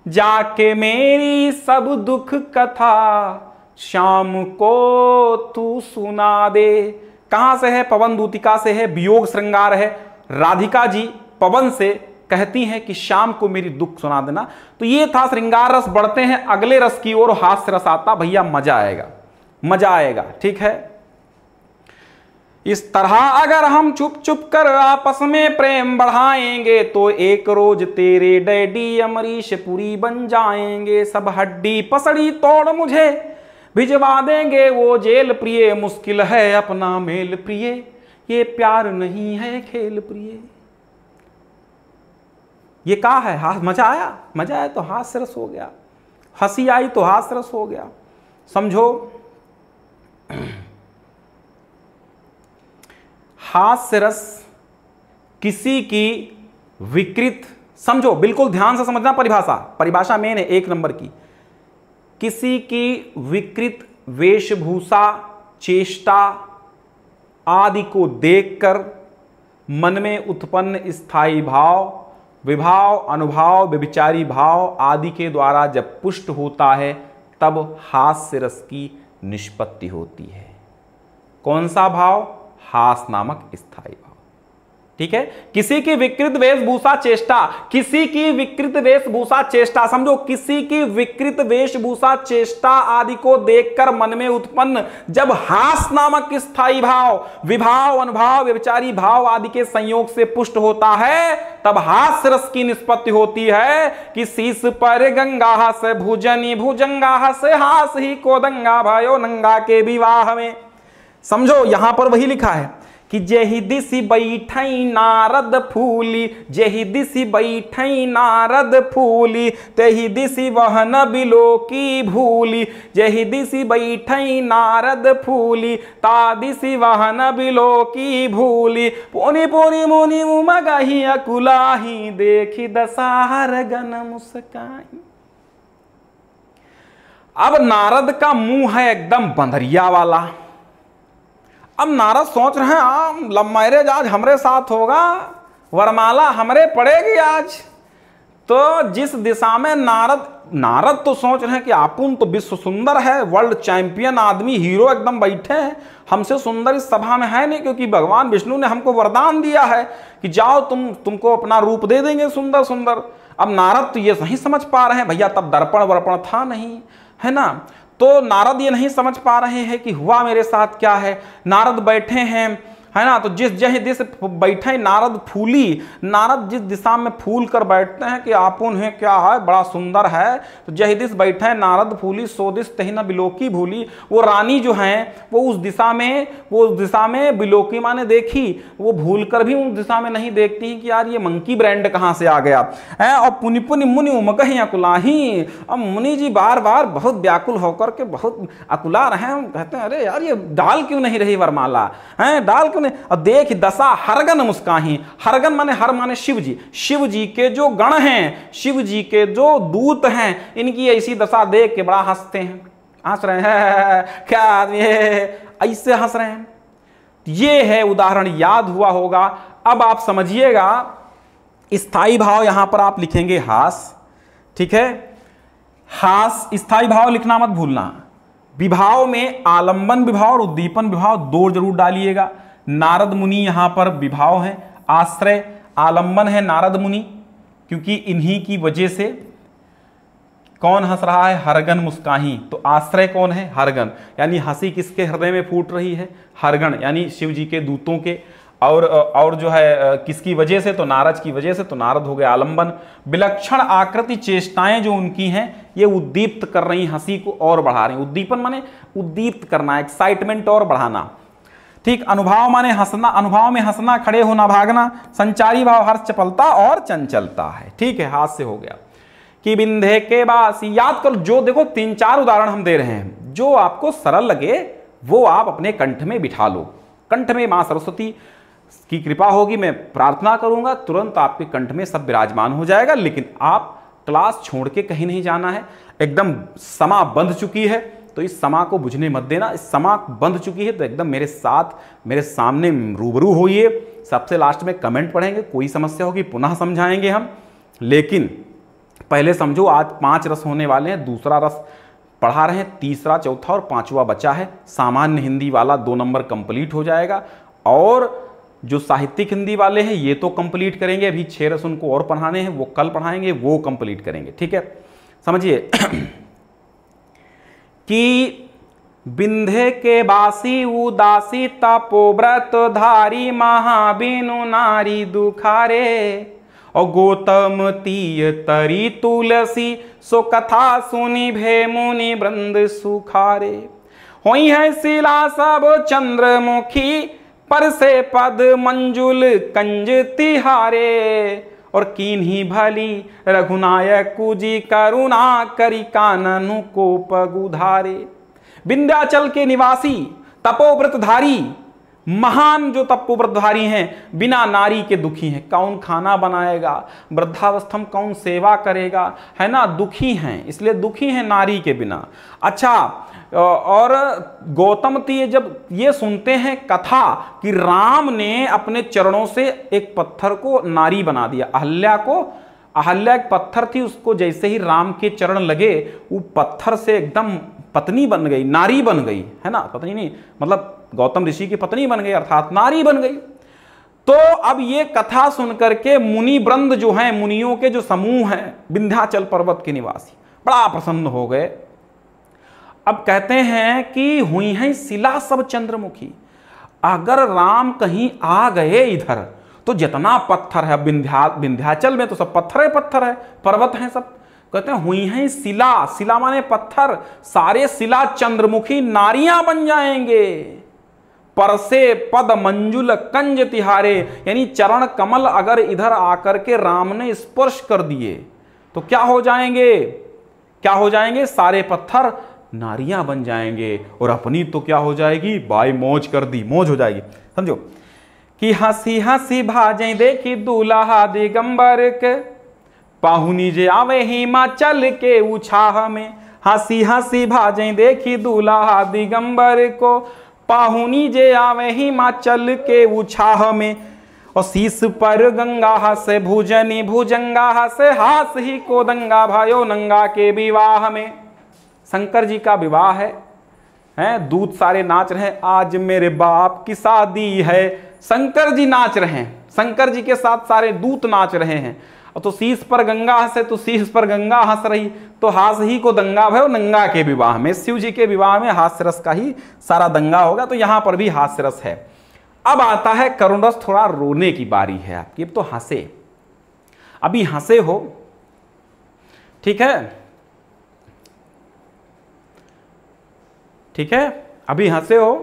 जाके मेरी सब दुख कथा शाम को तू सुना दे। कहाँ से है? पवन दूतिका से है, वियोग श्रृंगार है। राधिका जी पवन से कहती हैं कि शाम को मेरी दुख सुना देना। तो ये था श्रृंगार रस, बढ़ते हैं अगले रस की ओर, हास्य रस आता, भैया मज़ा आएगा। मज़ा आएगा, ठीक है? इस तरह अगर हम चुप चुप कर आपस में प्रेम बढ़ाएँगे तो एक रोज तेरे डैडी अमरीश पुरी बन जाएँगे। सब हड्डी पसड़ी तोड़ मुझे भिजवा देंगे वो जेल प्रिय, मुश्किल है अपना मेल प्रिय। ये प्यार नहीं है खेल प्रिय। ये कहा है? हाथ मज़ा आया? मज़ा आया तो हाथ रस हो गया। हँसी आई तो हाथ रस हो गया। समझो हास्य रस किसी की विकृत, समझो, बिल्कुल ध्यान से समझना परिभाषा। परिभाषा मेन है एक नंबर की। किसी की विकृत वेशभूषा, चेष्टा आदि को देखकर मन में उत्पन्न स्थायी भाव, विभाव, अनुभाव, व्यभिचारी भाव आदि के द्वारा जब पुष्ट होता है, तब हास्य रस की निष्पत्ति होती है। कौन सा भाव? हास नामक स्थायी भाव। ठीक है? किसी की विकृत वेशभूषा चेष्टा, किसी की विकृत वेशभूषा चेष्टा, समझो, किसी की विकृत वेशभूषा चेष्टा आदि को देखकर मन में उत्पन्न, जब हास नामक स्थायी भाव, विभाव, अनुभाव, व्यविचारी भाव आदि के संयोग से पुष्ट होता है, तब हास रस की निष्पत्ति होती है कि शीस पर गंगा हस भुजनी भुजंगा हस हास ही को दंगा भयो नंगा के विवाह में। समझो, यहाँ पर वही लिखा है कि जेहि दिसी बैठई नारद फूली, जेहि दिसी बैठई नारद फूली, तेहि दिसी वहन बिलो की भूली, जेहि दिसी बैठई नारद फूली, ता दिसी वहन बिलो की भूली। पोनी पोनी मुनि उमगही अकुलाही, देखी दसाहर गन मुस्काही अब नारद का मुँह है एकदम बंदरिया वाला। अब नारद सोच रहे हैं आम लव मैरिज आज हमारे साथ होगा, वरमाला हमरे पड़ेगी आज। तो जिस दिशा में नारद नारद तो सोच रहे हैं कि आपुन तो विश्व सुंदर है वर्ल्ड चैंपियन आदमी हीरो एकदम बैठे हैं। हमसे सुंदर इस सभा में है नहीं, क्योंकि भगवान विष्णु ने हमको वरदान दिया है कि जाओ तुम, तुमको अपना रूप दे देंगे सुंदर सुंदर। अब नारद तो ये नहीं समझ पा रहे हैं, भैया, तब दर्पण वर्पण था नहीं। है ना? तो नारद ये नहीं समझ पा रहे हैं कि हुआ मेरे साथ क्या है। नारद बैठे हैं है ना? तो जिस जह दिश बैठे नारद फूली, नारद जिस दिशा में फूल कर बैठते हैं कि आपुन है क्या है, बड़ा सुंदर है। तो जह दिस बैठे नारद फूली, सो दिश तही न बिलोकी भूली। वो रानी जो है, वो उस दिशा में, वो उस दिशा में बिलोकी माने देखी। वो भूल कर भी उस दिशा में नहीं देखती कि यार ये मंकी ब्रांड कहाँ से आ गया। है? और पुनि पुनि मुनि उमकही अकुलाही। अब मुनि जी बार बार बहुत व्याकुल होकर के बहुत अकुला रहे हैं। कहते हैं, अरे यार, ये डाल क्यों नहीं रही वरमाला? है? डाल क्यों ने देख दशा हरगन मुस्काही। हरगन माने हर माने शिव जी शिव जी के जो गण हैं शिव जी के जो दूत हैं, इनकी ऐसी दशा देख के बड़ा हँसते हैं। हंस रहे हैं, क्या आदमी है? ऐसे हंस रहे हैं। ये है उदाहरण, याद हुआ होगा। अब आप समझिएगा स्थायी भाव यहाँ पर आप लिखेंगे हास। ठीक है? हास स्थायी भाव लिखना मत भूलना। विभाव में आलंबन विभाव और उद्दीपन विभाव दो ज़रूर डालिएगा। नारद मुनि यहाँ पर विभाव है, आश्रय, आलंबन है नारद मुनि, क्योंकि इन्हीं की वजह से कौन हंस रहा है? हरगन मुस्काही। तो आश्रय कौन है? हरगन। यानी हँसी किसके हृदय में फूट रही है? हरगन, यानी शिव जी के दूतों के। और और जो है, किसकी वजह से? तो नारद की वजह से तो नारद हो गया आलंबन। विलक्षण आकृति चेष्टाएँ जो उनकी हैं, ये उद्दीप्त कर रही हँसी को और बढ़ा रही उद्दीपन माने उद्दीप्त करना एक्साइटमेंट और बढ़ाना। ठीक अनुभव माने हंसना, अनुभव में हंसना, खड़े होना, भागना, संचारी भाव हर्ष चपलता और चंचलता है। ठीक है हाथ से हो गया। कि बिंधे के बास, याद कर, जो देखो तीन चार उदाहरण हम दे रहे हैं। जो आपको सरल लगे, वो आप अपने कंठ में बिठा लो। कंठ में माँ सरस्वती की कृपा होगी, मैं प्रार्थना करूँगा, तुरंत आपके कंठ में सब विराजमान हो जाएगा, लेकिन आप क्लास छोड़ के कहीं नहीं जाना है। एकदम समा बंध चुकी है। तो इस समा को बुझने मत देना। इस समा बंध चुकी है तो एकदम मेरे साथ, मेरे सामने रूबरू होइए। सबसे लास्ट में कमेंट पढ़ेंगे, कोई समस्या होगी, पुनः समझाएँगे हम। लेकिन पहले समझो, आज पाँच रस होने वाले हैं, दूसरा रस पढ़ा रहे हैं, तीसरा, चौथा और पांचवा बचा है। सामान्य हिंदी वाला दो नंबर कंप्लीट हो जाएगा। और जो साहित्यिक हिंदी वाले हैं, ये तो कंप्लीट करेंगे। अभी छह रस उनको और पढ़ाने हैं, वो कल पढ़ाएँगे, वो कंप्लीट करेंगे। ठीक है? समझिए? कि बिंधे के बासी उदासी तपोव्रत धारी महाबिनु नारी दुखारे। और गौतम तीय तरी तुलसी, सो कथा सुनी भे मुनि वृंद सुखारे। हुई है शिला सब चंद्रमुखी, पर से पद मंजुल कंज तिहारे। और कीन्ही भली। रघुनायक कुजी करुणा करी काननु को पगुधारे विंध्याचल के निवासी तपोव्रतधारी महान जो तपोव्रतधारी हैं, बिना नारी के दुखी हैं। कौन खाना बनाएगा? वृद्धावस्था में कौन सेवा करेगा? है ना? दुखी हैं, इसलिए दुखी हैं नारी के बिना। अच्छा और गौतम तीय जब ये सुनते हैं कथा कि राम ने अपने चरणों से एक पत्थर को नारी बना दिया, अहल्या को, अहल्या एक पत्थर थी, उसको जैसे ही राम के चरण लगे, वो पत्थर से एकदम पत्नी बन गई, नारी बन गई, है ना? पत्नी नहीं मतलब गौतम ऋषि की पत्नी बन गई, अर्थात नारी बन गई। तो अब ये कथा सुनकर के मुनि वृंद जो हैं, मुनियों के जो समूह हैं, विंध्याचल पर्वत के निवासी, बड़ा प्रसन्न हो गए। अब कहते हैं कि हुई है शिला सब चंद्रमुखी। अगर राम कहीं आ गए इधर तो जितना पत्थर है विंध्या, विंध्याचल में तो सब पत्थर है पत्थर है, पर्वत हैं सब। कहते हैं, हुई है शिला। शिला माने पत्थर। सारे शिला चंद्रमुखी नारियाँ बन जाएँगे। परसे पद मंजुल कंज तिहारे। यानी चरण कमल अगर इधर आकर के राम ने स्पर्श कर दिए तो क्या हो जाएँगे? क्या हो जाएँगे? सारे पत्थर नारियाँ बन जाएँगे। और अपनी तो क्या हो जाएगी? बाई मौज कर दी। मौज हो जाएगी। समझो? कि हँसी हँसी भाजे देखी दूल्हा दिगंबर के। पाहुनी जे आवे हिमाचल के उछाह में। हँसी हँसी भाजे देखी दूल्हा दिगंबर को। पाहुनी जे आवे हिमाचल के उछाह में। और शीस पर गंगा हसे भुजनी, भुजंगा हसे हास ही को दंगा भयो नंगा के विवाह में। शंकर जी का विवाह है, हैं दूत सारे नाच रहे हैं, आज मेरे बाप की शादी है। शंकर जी नाच रहे हैं, शंकर जी के साथ सारे दूत नाच रहे हैं। तो शीश पर गंगा हंसे तो शीश पर गंगा हंस रही। तो हास ही को दंगा भयो नंगा के विवाह में शिव जी के विवाह में हास्य रस का ही सारा दंगा होगा। तो यहाँ पर भी हास्य रस है। अब आता है करुण रस थोड़ा रोने की बारी है आपकी। अब तो हंसे। अभी हंसे हो। ठीक है? ठीक है? अभी हंसे हो।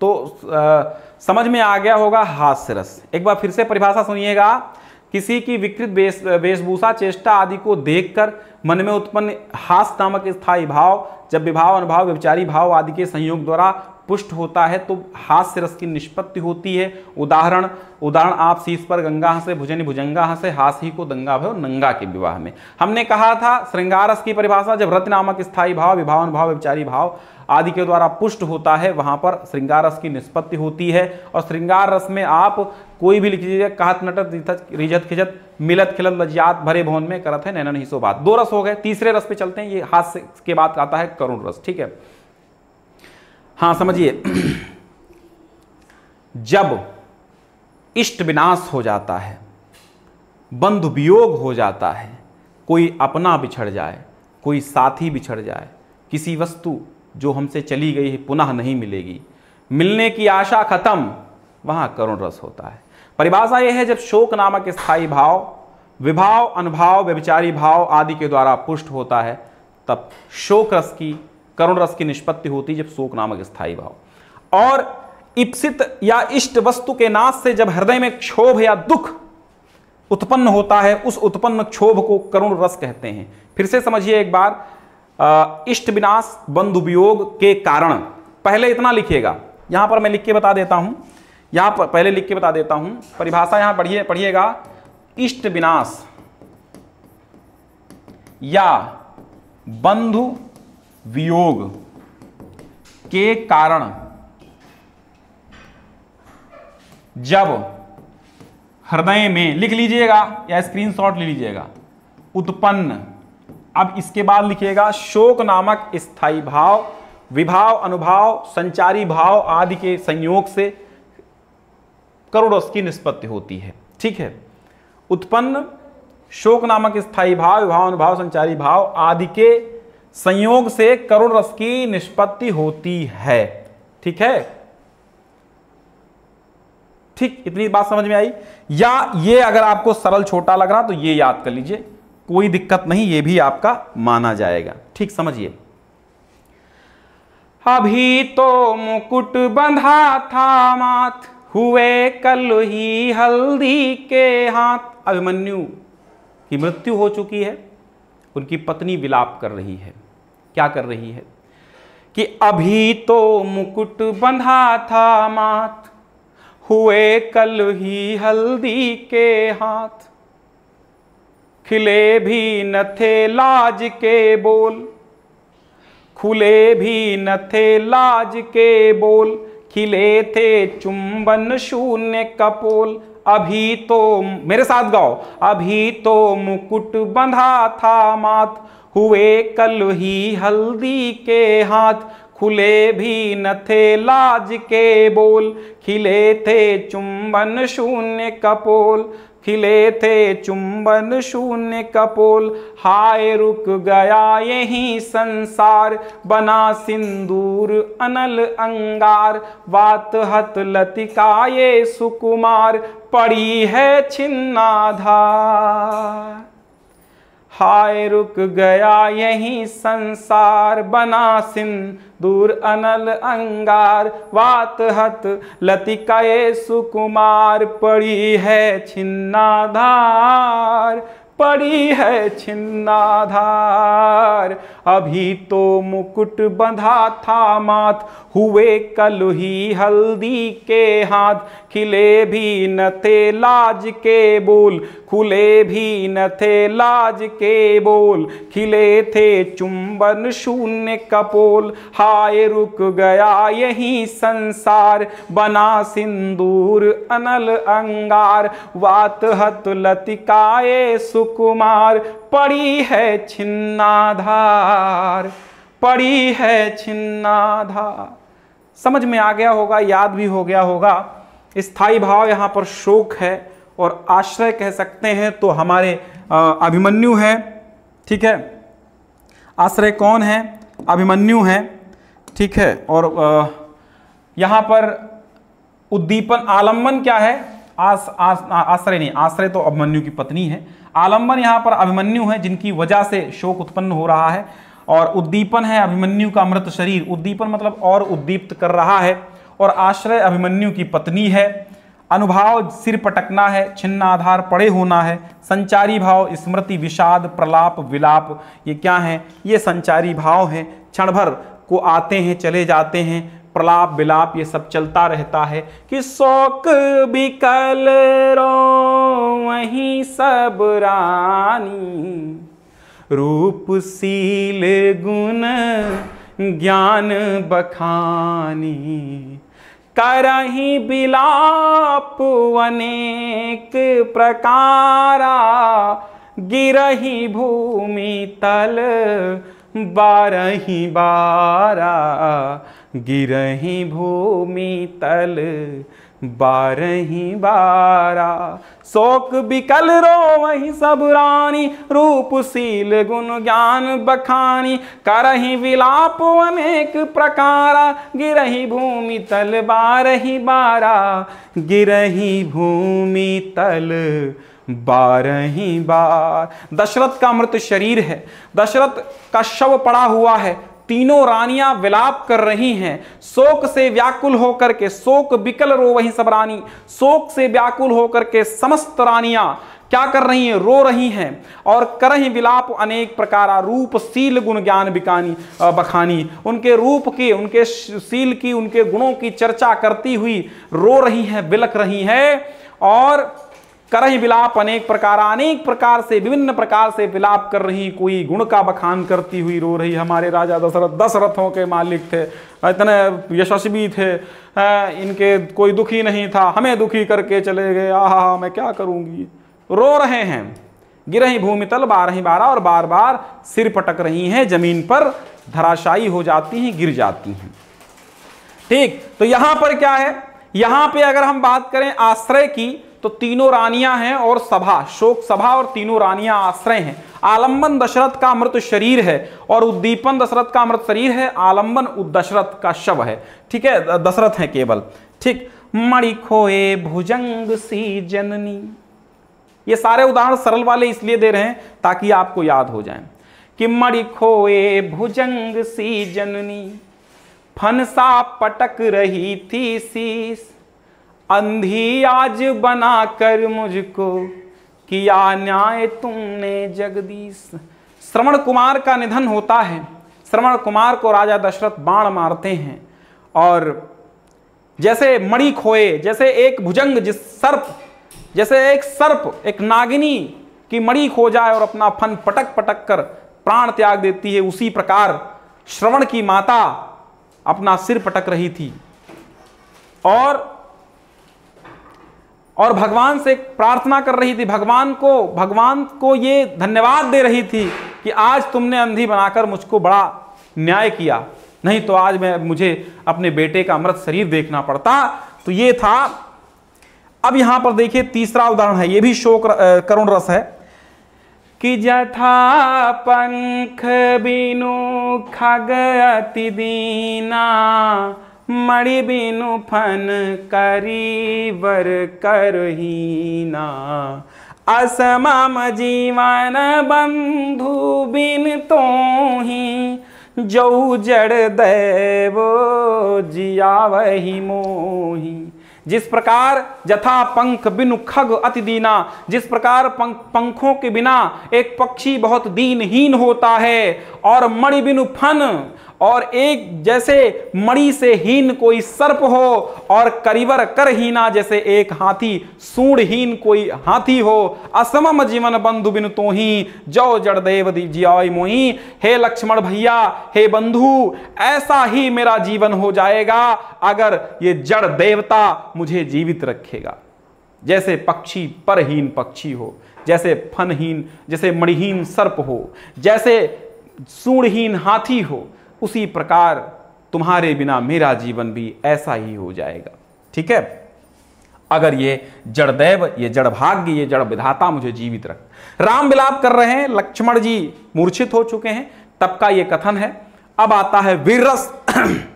तो आ, समझ में आ गया होगा हास्य रस एक बार फिर से परिभाषा सुनिएगा। किसी की विकृत वेश वेशभूषा, चेष्टा आदि को देखकर मन में उत्पन्न हास नामक स्थायी भाव, जब विभाव, अनुभाव व्यविचारी भाव आदि के संयोग द्वारा पुष्ट होता है तो हास्य रस की निष्पत्ति होती है। उदाहरण उदाहरण आप शीश पर गंगा हंसे, भुजनी भुजंगा हंसे, हास ही को दंगा भय नंगा के विवाह में। हमने कहा था, श्रृंगार रस की परिभाषा जब रथ नामक स्थायी भाव विभाव अनुभाव व्यविचारी भाव आदि के द्वारा पुष्ट होता है, वहाँ पर श्रृंगार रस की निष्पत्ति होती है। और श्रृंगार रस में आप कोई भी लिख लीजिए, कहत नटत रिजत खिजत मिलत, खिलत, लज्जात, भरे भवन में करत है, नैनन हिस्सो बात। दो रस हो गए, तीसरे रस पे चलते हैं, ये हास्य के बाद आता है करुण रस, ठीक है। हाँ समझिए। जब इष्ट विनाश हो जाता है, बंधु वियोग हो जाता है, कोई अपना बिछड़ जाए, कोई साथी बिछड़ जाए, किसी वस्तु जो हमसे चली गई है, पुनः नहीं मिलेगी। मिलने की आशा खत्म, वहाँ करुण रस होता है। परिभाषा यह है, जब शोक नामक स्थायी भाव, विभाव, अनुभाव, व्यभिचारी भाव आदि के द्वारा पुष्ट होता है, तब शोक रस की करुण रस की निष्पत्ति होती जब शोक नामक स्थायी भाव। और इप्सित या इष्ट वस्तु के नाश से जब हृदय में क्षोभ या दुख उत्पन्न होता है, उस उत्पन्न क्षोभ को करुण रस कहते हैं। फिर से समझिए एक बार इष्ट विनाश बंधु वियोग के कारण। पहले इतना लिखिएगा। यहाँ पर मैं लिख के बता देता हूँ। यहाँ पर पहले लिख के बता देता हूँ। परिभाषा यहाँ पढ़िए, पढ़िएगा। इष्ट विनाश या बंधु वियोग के कारण जब हृदय में लिख लीजिएगा या स्क्रीनशॉट ले लीजिएगा, उत्पन्न। अब इसके बाद लिखिएगा, शोक नामक स्थायी भाव, विभाव, अनुभाव, संचारी भाव आदि के संयोग से करोड़ की निष्पत्ति होती है। ठीक है? उत्पन्न, शोक नामक स्थायी भाव, विभाव, अनुभाव, संचारी भाव आदि के संयोग से करुण रस की निष्पत्ति होती है। ठीक है? ठीक, इतनी बात समझ में आई? या ये अगर आपको सरल छोटा लग रहा तो ये याद कर लीजिए। कोई दिक्कत नहीं, ये भी आपका माना जाएगा। ठीक, समझिए। अभी तो मुकुट बंधा था माथ, हुए कल ही हल्दी के हाथ। अभिमन्यु की मृत्यु हो चुकी है, उनकी पत्नी विलाप कर रही है। क्या कर रही है? कि अभी तो मुकुट बंधा था मात हुए कल ही हल्दी के हाथ। खिले भी न थे लाज के बोल, खुले भी न थे लाज के बोल। खिले थे चुंबन शून्य कपोल अभी तो मेरे साथ गाओ, अभी तो मुकुट बंधा था मात हुए कल ही हल्दी के हाथ, खुले भी न थे लाज के बोल। खिले थे चुंबन शून्य कपोल खिले थे चुंबन शून्य कपोल हाय रुक गया यही संसार, बना सिंदूर अनल अंगार। वात हत लतिका ये सुकुमार, पड़ी है छिन्नाधार। हाय रुक गया यही संसार, बना सिन, दूर अनल अंगार। वात हत लतिका ये सुकुमार, पड़ी है छिन्नाधार। पड़ी है छिन्नाधार। अभी तो मुकुट बंधा था मात हुए कल ही हल्दी के हाथ। खिले भी न थे लाज के बोल, खुले भी न थे लाज के बोल। खिले थे चुंबन शून्य कपोल हाय रुक गया यही संसार। बना सिंदूर अनल अंगार, वात हत लतिकाए सुकुमार, पड़ी है छिन्नाधार, पड़ी है छिन्नाधार। समझ में आ गया होगा, याद भी हो गया होगा स्थायी भाव यहाँ पर शोक है और आश्रय कह सकते हैं तो हमारे अभिमन्यु है, ठीक है? आश्रय कौन है? अभिमन्यु है, ठीक है? और यहाँ पर उद्दीपन, आलंबन क्या है? आश्रय नहीं, आश्रय तो अभिमन्यु की पत्नी है। आलंबन यहाँ पर अभिमन्यु है, जिनकी वजह से शोक उत्पन्न हो रहा है। और उद्दीपन है अभिमन्यु का मृत शरीर। उद्दीपन मतलब और उद्दीप्त कर रहा है। और आश्रय अभिमन्यु की पत्नी है। अनुभाव सिर पटकना है, छिन्न आधार पड़े होना है। संचारी भाव स्मृति, विषाद, प्रलाप, विलाप, ये क्या है? ये संचारी भाव है। क्षण भर को आते हैं, चले जाते हैं। प्रलाप विलाप ये सब चलता रहता है कि शोक बिकल रो, वही सब रानी। रूपशील गुण, ज्ञान बखानी। करही बिलाप अनेक प्रकारा, गिरही भूमि तल, बारही बारा। गिरही भूमि तल, बारही बारा। शोक बिकल रो वही सब रानी रूप सील गुण ज्ञान बखानी। करही विलाप अनेक प्रकारा, गिरही भूमि तल, बारही बारा। गिरही भूमि तल, बारही बार। दशरथ का मृत शरीर है, दशरथ का शव पड़ा हुआ है तीनों रानियाँ विलाप कर रही हैं। शोक से व्याकुल होकर के शोक बिकल रो वही सब रानी। शोक से व्याकुल होकर के समस्त रानियाँ क्या कर रही हैं? रो रही हैं। और करही विलाप अनेक प्रकार रूप सील गुण ज्ञान बिकानी बखानी। उनके रूप की, उनके सील की, उनके गुणों की चर्चा करती हुई रो रही हैं बिलक रही हैं। और करही विलाप अनेक प्रकार अनेक प्रकार से, विभिन्न प्रकार से विलाप कर रही कोई गुण का बखान करती हुई रो रही हमारे राजा दशरथ। दस रथों के मालिक थे, इतने यशस्वी थे इनके कोई दुखी नहीं था, हमें दुखी करके चले गए। आह मैं क्या करूँगी? रो रहे हैं। गिरही भूमि तल, बारही बारह और बार बार सिर पटक रही हैं, ज़मीन पर धराशायी हो जाती हैं, गिर जाती हैं। ठीक तो यहाँ पर क्या है? यहाँ पे अगर हम बात करें आश्रय की तो तीनों रानियाँ हैं और सभा, शोक सभा और तीनों रानियाँ आश्रय हैं। आलंबन दशरथ का मृत शरीर है और उद्दीपन दशरथ का मृत शरीर है, आलंबन दशरथ का शव है। ठीक है? दशरथ है केवल। ठीक। मणि खोए भुजंग सी जननी। ये सारे उदाहरण सरल वाले इसलिए दे रहे हैं ताकि आपको याद हो जाए। कि मणि खोए भुजंग सी जननी, फनसा पटक रही थी शीस। अंधी आज बना कर मुझको किया न्याय तुमने, जगदीश। श्रवण कुमार का निधन होता है। श्रवण कुमार को राजा दशरथ बाण मारते हैं। और जैसे मणि खोए, जैसे एक भुजंग जिस सर्प, जैसे एक सर्प, एक नागिनी की मणि खो जाए और अपना फन पटक पटक कर प्राण त्याग देती है, उसी प्रकार श्रवण की माता अपना सिर पटक रही थी। और और भगवान से प्रार्थना कर रही थी। भगवान को भगवान को ये धन्यवाद दे रही थी कि आज तुमने अंधी बनाकर मुझको बड़ा न्याय किया। नहीं तो आज मैं, मुझे अपने बेटे का अमृत शरीर देखना पड़ता। तो ये था। अब यहाँ पर देखिए तीसरा उदाहरण है। ये भी शोक करुण रस है। कि जथा पंख बिनु खग अति दीना मणि बिनु फन करी वर करहीना असमम जीवन बंधु बिन तो ही जो जड़ देव जिया वही मोही। जिस प्रकार जथा पंख बिनु खग अति दीना, जिस प्रकार पंख पंखों के बिना एक पक्षी बहुत दीनहीन होता है, और मणि बिनु फन और एक जैसे मणि से हीन कोई सर्प हो और करीबर करहीना जैसे एक हाथी, सूढ़हीन कोई हाथी हो, असमम जीवन बंधु बिन तो ही जो जड़ देव जियाई मोही। हे लक्ष्मण भैया, हे बंधु, ऐसा ही मेरा जीवन हो जाएगा अगर ये जड़ देवता मुझे जीवित रखेगा। जैसे पक्षी परहीन पक्षी हो, जैसे फनहीन, जैसे मणिहीन सर्प हो, जैसे सूढ़हीन हाथी हो उसी प्रकार तुम्हारे बिना मेरा जीवन भी ऐसा ही हो जाएगा। ठीक है? अगर ये जड़दैव ये जड़ भाग्य, ये जड़ विधाता मुझे जीवित रख। राम विलाप कर रहे हैं, लक्ष्मण जी मूर्छित हो चुके हैं, तब का ये कथन है। अब आता है वीररस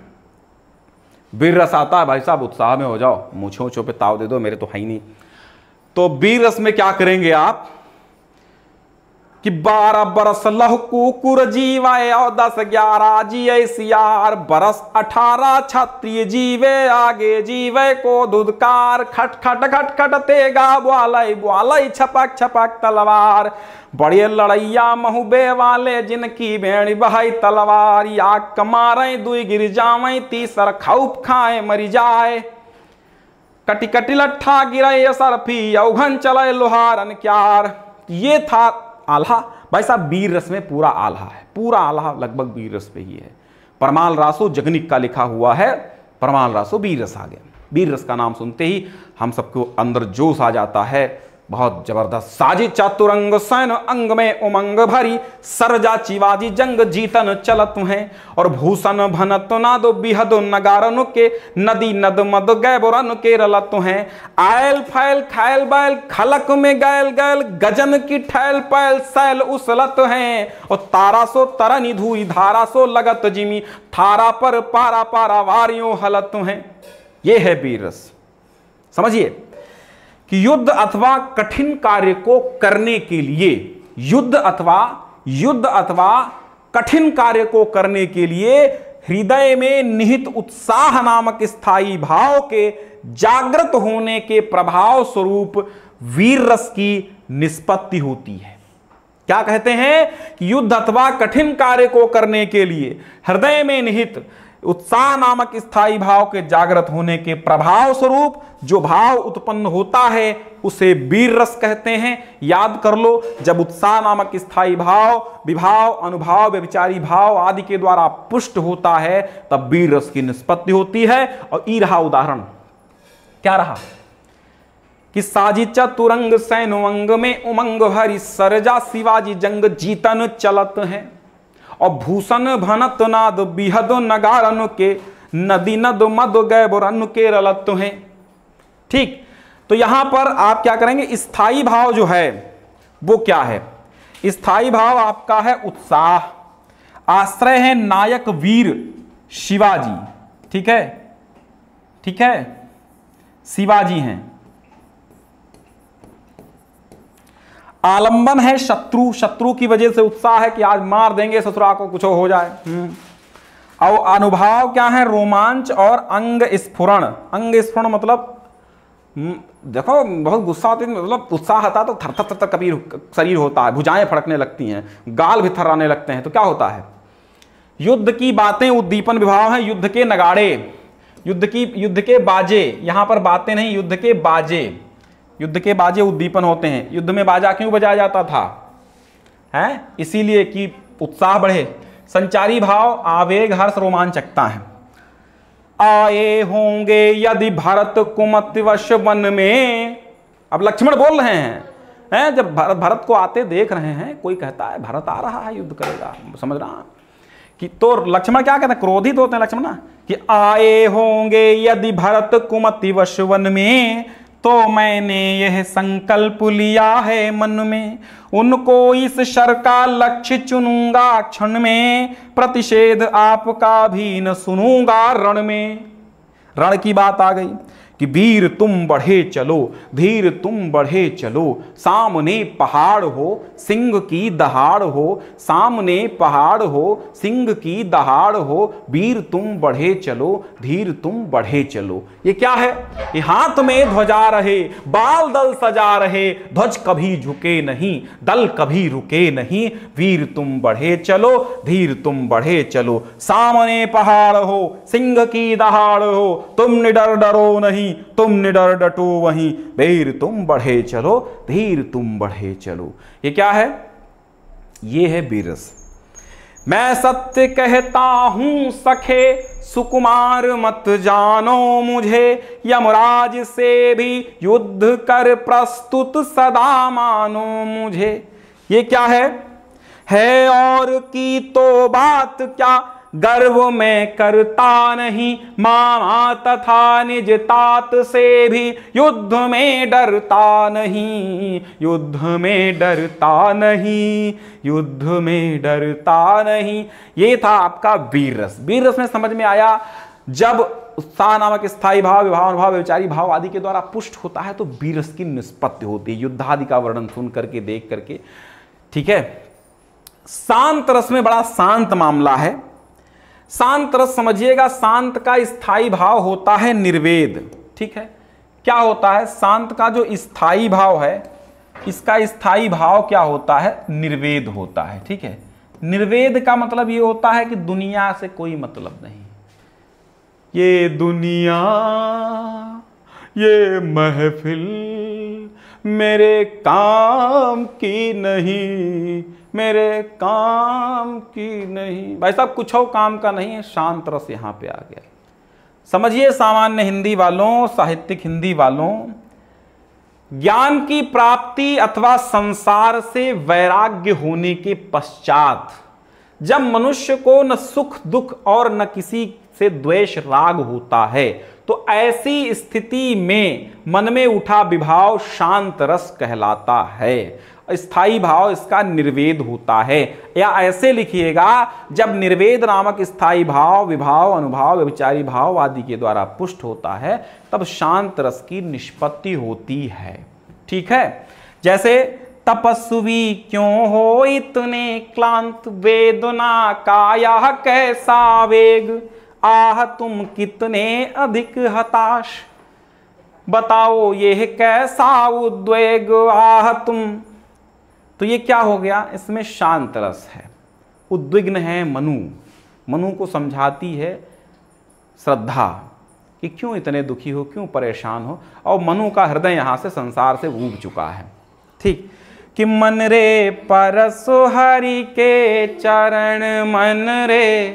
वीररस आता है, भाई साहब, उत्साह में हो जाओ। मुछो छो पे ताव दे दो, मेरे तो है ही नहीं। तो वीर रस में क्या करेंगे आप? कि बारह बरस लह कुकुर जीवे और दस ग्यारह जिये सियार बरस अठारह क्षत्रिय जीवे, आगे जीवे को दुदकार खट खट खट खट तेगा बुआलय बुआलय छपक छपक तलवार। बड़े लड़ैया महुबे वाले, जिनकी भेड़ बहाई तलवार। या कमारे, दुई गिर जावे, तीसर खौफ खाए, मरी जाए। कटी कटी लट्ठा गिरे सरफी औघन चले, लोहारन क्यार। ये था आल्हा। भाई साहब वीर रस में पूरा आल्हा है। पूरा आल्हा लगभग वीर रस पे ही है। परमाल रासो जगनिक का लिखा हुआ है। परमाल रासो वीर रस आ गया। वीर रस का नाम सुनते ही हम सबको अंदर जोश आ जाता है। बहुत ज़बरदस्त साजी चातुरंग सैन अंग में उमंग भरी, सरजा चिवाजी जंग जीतन चलत है, और भूषण भनत नादो बिहद नगारन के, नदी नद मद गैबरन के रलत है। आयल फैल खैल बैल खलक में गैल गैल गजन की ठैल पैल सैल उसलत है। और तारा सो तरनी धुई, धारा सो लगत जिमी, थारा पर पारा पारा वारियों हलत है। ये है बीरस समझिए कि युद्ध अथवा कठिन कार्य को करने के लिए, युद्ध अथवा युद्ध अथवा कठिन कार्य को करने के लिए हृदय में निहित उत्साह नामक स्थायी भाव के जागृत होने के प्रभाव स्वरूप वीर रस की निष्पत्ति होती है। क्या कहते हैं कि युद्ध अथवा कठिन कार्य को करने के लिए हृदय में निहित उत्साह नामक स्थायी भाव के जागृत होने के प्रभाव स्वरूप जो भाव उत्पन्न होता है, उसे वीर रस कहते हैं। याद कर लो, जब उत्साह नामक स्थायी भाव, विभाव, अनुभाव व्यविचारी भाव आदि के द्वारा पुष्ट होता है, तब वीर रस की निष्पत्ति होती है। और ई रहा उदाहरण। क्या रहा? कि साजी चतुरंग सैनुअंग में उमंग हरि सरजा शिवाजी जंग जीतन चलत हैं। और भूषण भनत नाद बिहद नगारन के नदी नद मद गैबरन के रलत हैं। ठीक तो यहाँ पर आप क्या करेंगे? स्थायी भाव जो है, वो क्या है? स्थायी भाव आपका है उत्साह। आश्रय है नायक वीर शिवाजी। ठीक है? ठीक है? शिवाजी हैं। आलंबन है शत्रु शत्रु की वजह से उत्साह है कि आज मार देंगे ससुरा को कुछ हो जाए। हम्म। और अनुभव क्या है? रोमांच और अंग स्फुरण। अंग स्फुरण मतलब हम्म, देखो बहुत गुस्सा होती है मतलब उत्साह आता तो थर थर थर कभी शरीर होता है भुजाएँ फड़कने लगती हैं गाल भी थर्राने लगते हैं तो क्या होता है? युद्ध की बातें उद्दीपन विभाव हैं युद्ध के नगाड़े युद्ध की युद्ध के बाजे यहाँ पर बातें नहीं युद्ध के बाजे। युद्ध के बाजे उद्दीपन होते हैं। युद्ध में बाजा क्यों बजाया जाता था? है? इसीलिए कि उत्साह बढ़े। संचारी भाव, आवेग, हर्ष, रोमांचकता है। आए होंगे यदि भरत कुमतिवश वन में। अब लक्ष्मण बोल रहे हैं। हैं? जब भरत भरत को आते देख रहे हैं, कोई कहता है, भरत आ रहा है, युद्ध करेगा। समझ रहा कि तो लक्ष्मण क्या कहते हैं? क्रोधित होते हैं लक्ष्मण ना? कि आए होंगे यदि भरत कुमतिवश वन में। तो मैंने यह संकल्प लिया है मन में। उनको इस शर का लक्ष्य चुनूँगा, क्षण में प्रतिषेध आपका भी न सुनूँगा रण में। रण की बात आ गई। कि वीर तुम बढ़े चलो, धीर तुम बढ़े चलो। सामने पहाड़ हो, सिंह की दहाड़ हो। सामने पहाड़ हो, सिंह की दहाड़ हो। वीर तुम बढ़े चलो, धीर तुम बढ़े चलो। ये क्या है? ये हाथ में ध्वजा रहे, बाल दल सजा रहे। ध्वज कभी झुके नहीं, दल कभी रुके नहीं। वीर तुम बढ़े चलो, धीर तुम बढ़े चलो। सामने पहाड़ हो, सिंह की दहाड़ हो। तुम निडर डरो नहीं नहीं, तुम निडर डटो वहीं। वीर तुम बढ़े चलो, धीर तुम बढ़े चलो। ये क्या है? ये है बीरस। मैं सत्य कहता हूँ, सखे, सुकुमार मत जानो मुझे। यमराज से भी युद्ध कर प्रस्तुत सदा मानो मुझे। ये क्या है? है और की तो बात क्या? गर्व में करता नहीं, मामा तथा निज तात से भी युद्ध में डरता नहीं, युद्ध में डरता नहीं, युद्ध में डरता नहीं। ये था आपका वीर रस। वीर रस में समझ में आया, जब उत्साह नामक स्थायी भाव विभाव भाव विचारी भाव आदि के द्वारा पुष्ट होता है तो वीरस की निष्पत्ति होती है। युद्ध आदि का वर्णन सुन करके, देख करके। ठीक है? शांत रस में बड़ा शांत मामला है। शांत रस समझिएगा, शांत का स्थायी भाव होता है निर्वेद। ठीक है? क्या होता है? शांत का जो स्थायी भाव है, इसका स्थायी भाव क्या होता है? निर्वेद होता है। ठीक है? निर्वेद का मतलब ये होता है कि दुनिया से कोई मतलब नहीं। ये दुनिया, ये महफिल मेरे काम की नहीं मेरे काम की नहीं। भाई साहब, कुछ हो काम का नहीं है, शांत रस यहाँ पे आ गया। समझिए सामान्य हिंदी वालों, साहित्यिक हिंदी वालों, ज्ञान की प्राप्ति अथवा संसार से वैराग्य होने के पश्चात, जब मनुष्य को न सुख, दुख और न किसी से द्वेष, राग होता है तो ऐसी स्थिति में मन में उठा विभाव शांत रस कहलाता है। स्थायी भाव इसका निर्वेद होता है। या ऐसे लिखिएगा, जब निर्वेद नामक स्थायी भाव, विभाव, अनुभाव व्यविचारी भाव आदि के द्वारा पुष्ट होता है, तब शांत रस की निष्पत्ति होती है। ठीक है? जैसे, तपस्वी क्यों हो इतने क्लांत, वेदना का यह कैसा वेग? आह, तुम कितने अधिक हताश? बताओ, यह कैसा उद्वेग? आह, तुम तो ये क्या हो गया? इसमें शांत रस है। उद्विग्न है मनु। मनु को समझाती है श्रद्धा कि क्यों इतने दुखी हो, क्यों परेशान हो? और मनु का हृदय यहाँ से संसार से ऊब चुका है। ठीक। कि मन रे परस हरि के चरण मन रे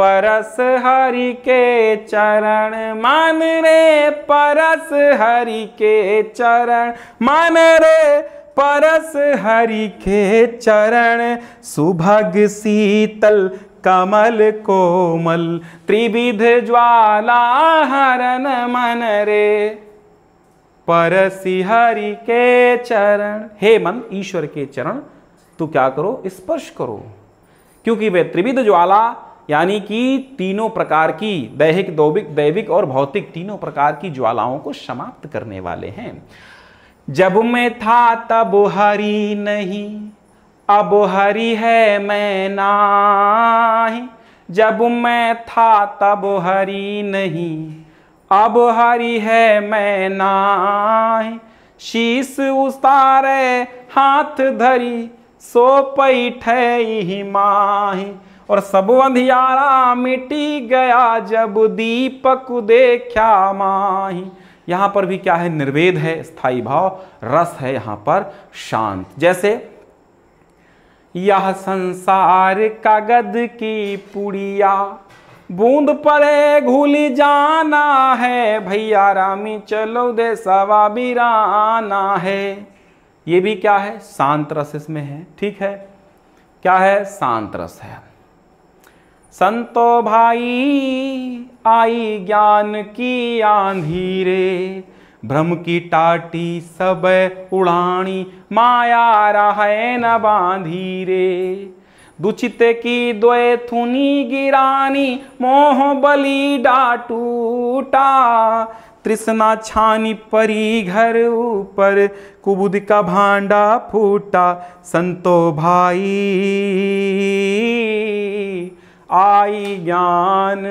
परस हरि के चरण मन रे परस हरि के चरण मन रे। परस हरि के चरण, सुभग शीतल, कमल कोमल, त्रिविध ज्वाला हरण मन रे। परसी हरि के चरण, हे मन, ईश्वर के चरण, तू क्या करो? स्पर्श करो। क्योंकि वे त्रिविध ज्वाला, यानी कि तीनों प्रकार की दैहिक, दौविक, दैविक और भौतिक तीनों प्रकार की ज्वालाओं को समाप्त करने वाले हैं। जब मैं था तब हरी नहीं, अब हरी है मैं नाही। जब मैं था तब हरी नहीं, अब हरी है मैं नाही। शीश उतारे हाथ धरी, सो पैठे ही माही। और सब अंधियारा मिटी गया जब दीपक देखा माही। यहाँ पर भी क्या है? निर्वेद है स्थायी भाव, रस है यहाँ पर, शांत। जैसे, यह संसार कागद की पुड़िया, बूंद परे घुल जाना है। भैया रामी, चलो दे सवा बिराना है। ये भी क्या है? शांत रस इसमें है। ठीक है? क्या है? शांत रस है। संतो भाई, आई ज्ञान की आंधी रे भ्रम की टाटी सब उड़ानी माया रहे न बांधी रे दुचित की द्वे थुनी गिरानी, मोह बली डाटूटा तृष्णा छानी परी घर ऊपर, कुबुद का भांडा फूटा। संतो भाई। आई ज्ञान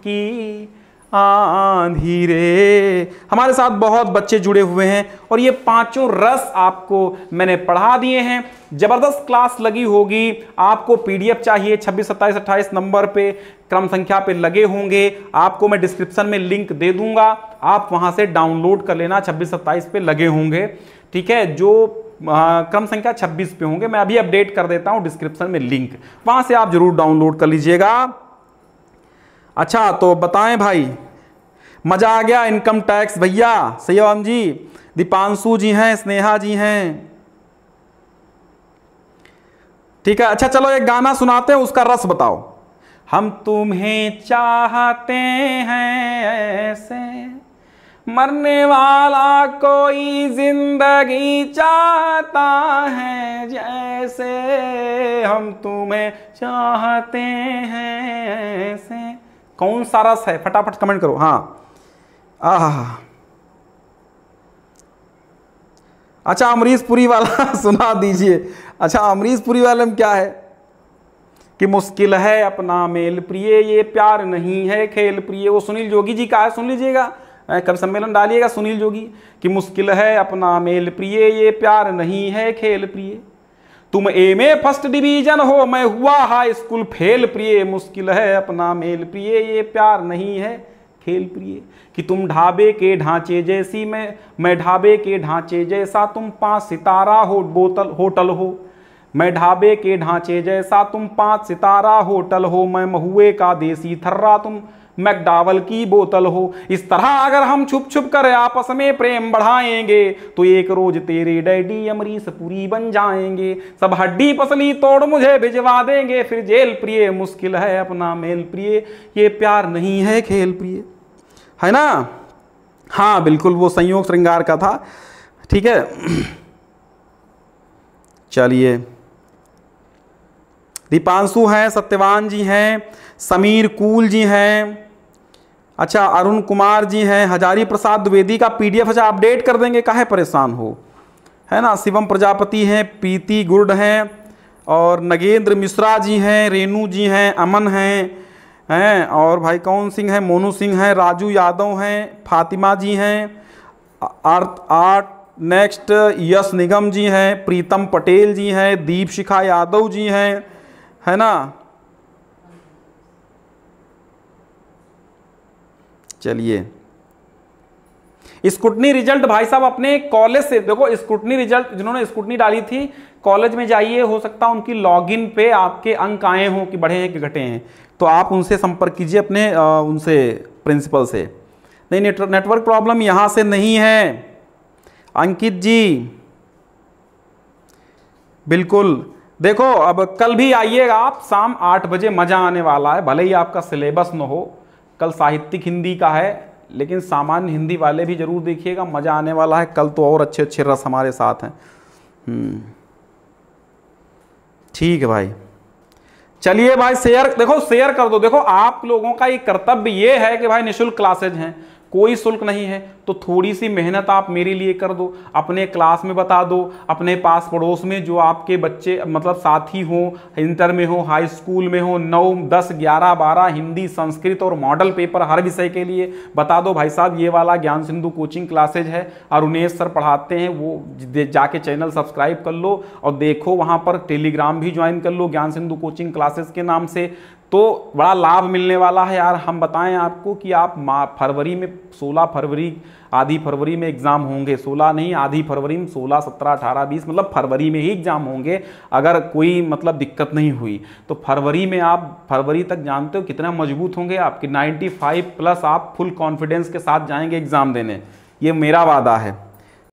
की आंधी रे हमारे साथ बहुत बच्चे जुड़े हुए हैं और ये पाँचों रस आपको मैंने पढ़ा दिए हैं। ज़बरदस्त क्लास लगी होगी। आपको पीडीएफ चाहिए 26 27 28 नंबर पे, क्रम संख्या पे लगे होंगे। आपको मैं डिस्क्रिप्शन में लिंक दे दूँगा। आप वहाँ से डाउनलोड कर लेना 26 27 पे लगे होंगे। ठीक है, जो क्रम संख्या 26 पे होंगे, मैं अभी अपडेट कर देता हूँ डिस्क्रिप्शन में लिंक। वहाँ से आप ज़रूर डाउनलोड कर लीजिएगा। अच्छा तो बताएँ भाई, मज़ा आ गया इनकम टैक्स भैया, सयाम जी, दीपांशु जी हैं, स्नेहा जी हैं। ठीक है अच्छा चलो एक गाना सुनाते हैं, उसका रस बताओ। हम तुम्हें चाहते हैं ऐसे। मरने वाला कोई ज़िंदगी चाहता है जैसे हम तुम्हें चाहते हैं ऐसे। कौन सा रस है? फटाफट कमेंट करो। हाँ। आह। अच्छा अमरीश पुरी वाला सुना दीजिए। अच्छा अमरीश पुरी वाले में क्या है? कि मुश्किल है अपना मेल। प्रिय, ये प्यार नहीं है खेल। प्रिय, वो सुनील जोगी जी का है, सुन लीजिएगा। कब सम्मेलन डालिएगा सुनील जोगी, कि मुश्किल है अपना मेल प्रिय, ये प्यार नहीं है खेल प्रिय। तुम ए फ़र्स्ट डिवीज़न हो, मैं हुआ हाई स्कूल फेल प्रिय। मुश्किल है अपना मेल प्रिय, ये प्यार नहीं है खेल प्रिय। कि तुम ढाबे के ढांचे जैसी मैं मैं ढाबे के ढांचे जैसा तुम पाँच सितारा हो, बोतल, होटल हो। मैं ढाबे के ढांचे जैसा तुम पाँच सितारा होटल हो, मैं महुए का देसी थर्रा तुम मैकडावल की बोतल हो। इस तरह अगर हम छुप छुप कर आपस में प्रेम बढ़ाएँगे तो एक रोज तेरे डैडी अमरीश पूरी बन जाएँगे। सब हड्डी पसली तोड़ मुझे भिजवा देंगे। फिर जेल प्रिय, मुश्किल है अपना मेल प्रिय। ये प्यार नहीं है खेल प्रिय। है ना? हाँ बिल्कुल वो संयोग श्रृंगार का था। ठीक है? चलिए। दीपांशु हैं, सत्यवान जी हैं, समीर कूल जी हैं। अच्छा अरुण कुमार जी हैं, हजारी प्रसाद द्विवेदी का पीडीएफ अच्छा अपडेट कर देंगे, काहे परेशान हो? है ना, शिवम प्रजापति हैं पीति गुर्ड हैं, और नगेंद्र मिश्रा जी हैं, रेणु जी हैं, अमन हैं हैं, और भाई कौन सिंह हैं, मोनू सिंह हैं, राजू यादव हैं, फातिमा जी हैं art art next, Yash Nigam ji हैं, प्रीतम पटेल जी हैं, दीप शिखा यादव जी हैं, है ना? चलिए। स्कूटनी रिज़ल्ट भाई साहब अपने कॉलेज से देखो स्कूटनी रिज़ल्ट जिन्होंने स्कूटनी डाली थी कॉलेज में जाइए हो सकता है उनकी लॉगिन पे आपके अंक आए हों कि बढ़े हैं कि घटे हैं। तो आप उनसे संपर्क कीजिए अपने आ, उनसे प्रिंसिपल से। नहीं नेटवर्क प्रॉब्लम यहाँ से नहीं है। अंकित जी। बिल्कुल। देखो अब कल भी आइएगा आप शाम आठ बजे मज़ा आने वाला है भले ही आपका सिलेबस न हो। कल साहित्यिक हिंदी का है, लेकिन सामान्य हिंदी वाले भी ज़रूर देखिएगा, मज़ा आने वाला है। कल तो और अच्छे अच्छे रस हमारे साथ हैं। हम्म। ठीक है भाई। चलिए भाई, शेयर, देखो, शेयर कर दो। देखो, आप लोगों का ये कर्तव्य ये है कि भाई निशुल्क क्लासेज हैं। कोई शुल्क नहीं है तो थोड़ी सी मेहनत आप मेरे लिए कर दो, अपने क्लास में बता दो, अपने पास पड़ोस में जो आपके बच्चे मतलब साथी हो, इंटर में हो, हाई स्कूल में हो, नौ, दस, ग्यारह, बारह, हिंदी, संस्कृत और मॉडल पेपर हर विषय के लिए, बता दो भाई साहब, ये वाला ज्ञान सिंधु कोचिंग क्लासेज है, अरुणेश सर पढ़ाते हैं, वो जाके चैनल सब्सक्राइब कर लो और देखो वहाँ पर टेलीग्राम भी ज्वाइन कर लो ज्ञान सिंधु कोचिंग क्लासेज के नाम से तो बड़ा लाभ मिलने वाला है यार। हम बताएँ आपको कि आप फरवरी में 16 फरवरी, आधी फरवरी में एग्ज़ाम होंगे। 16 नहीं, आधी फरवरी में 16 17 18 20 मतलब फरवरी में ही एग्ज़ाम होंगे, अगर कोई मतलब दिक्कत नहीं हुई। तो फरवरी में आप, फरवरी तक जानते हो कितना मज़बूत होंगे आपके। 95 प्लस आप फुल कॉन्फिडेंस के साथ जाएँगे एग्ज़ाम देने। ये मेरा वादा है।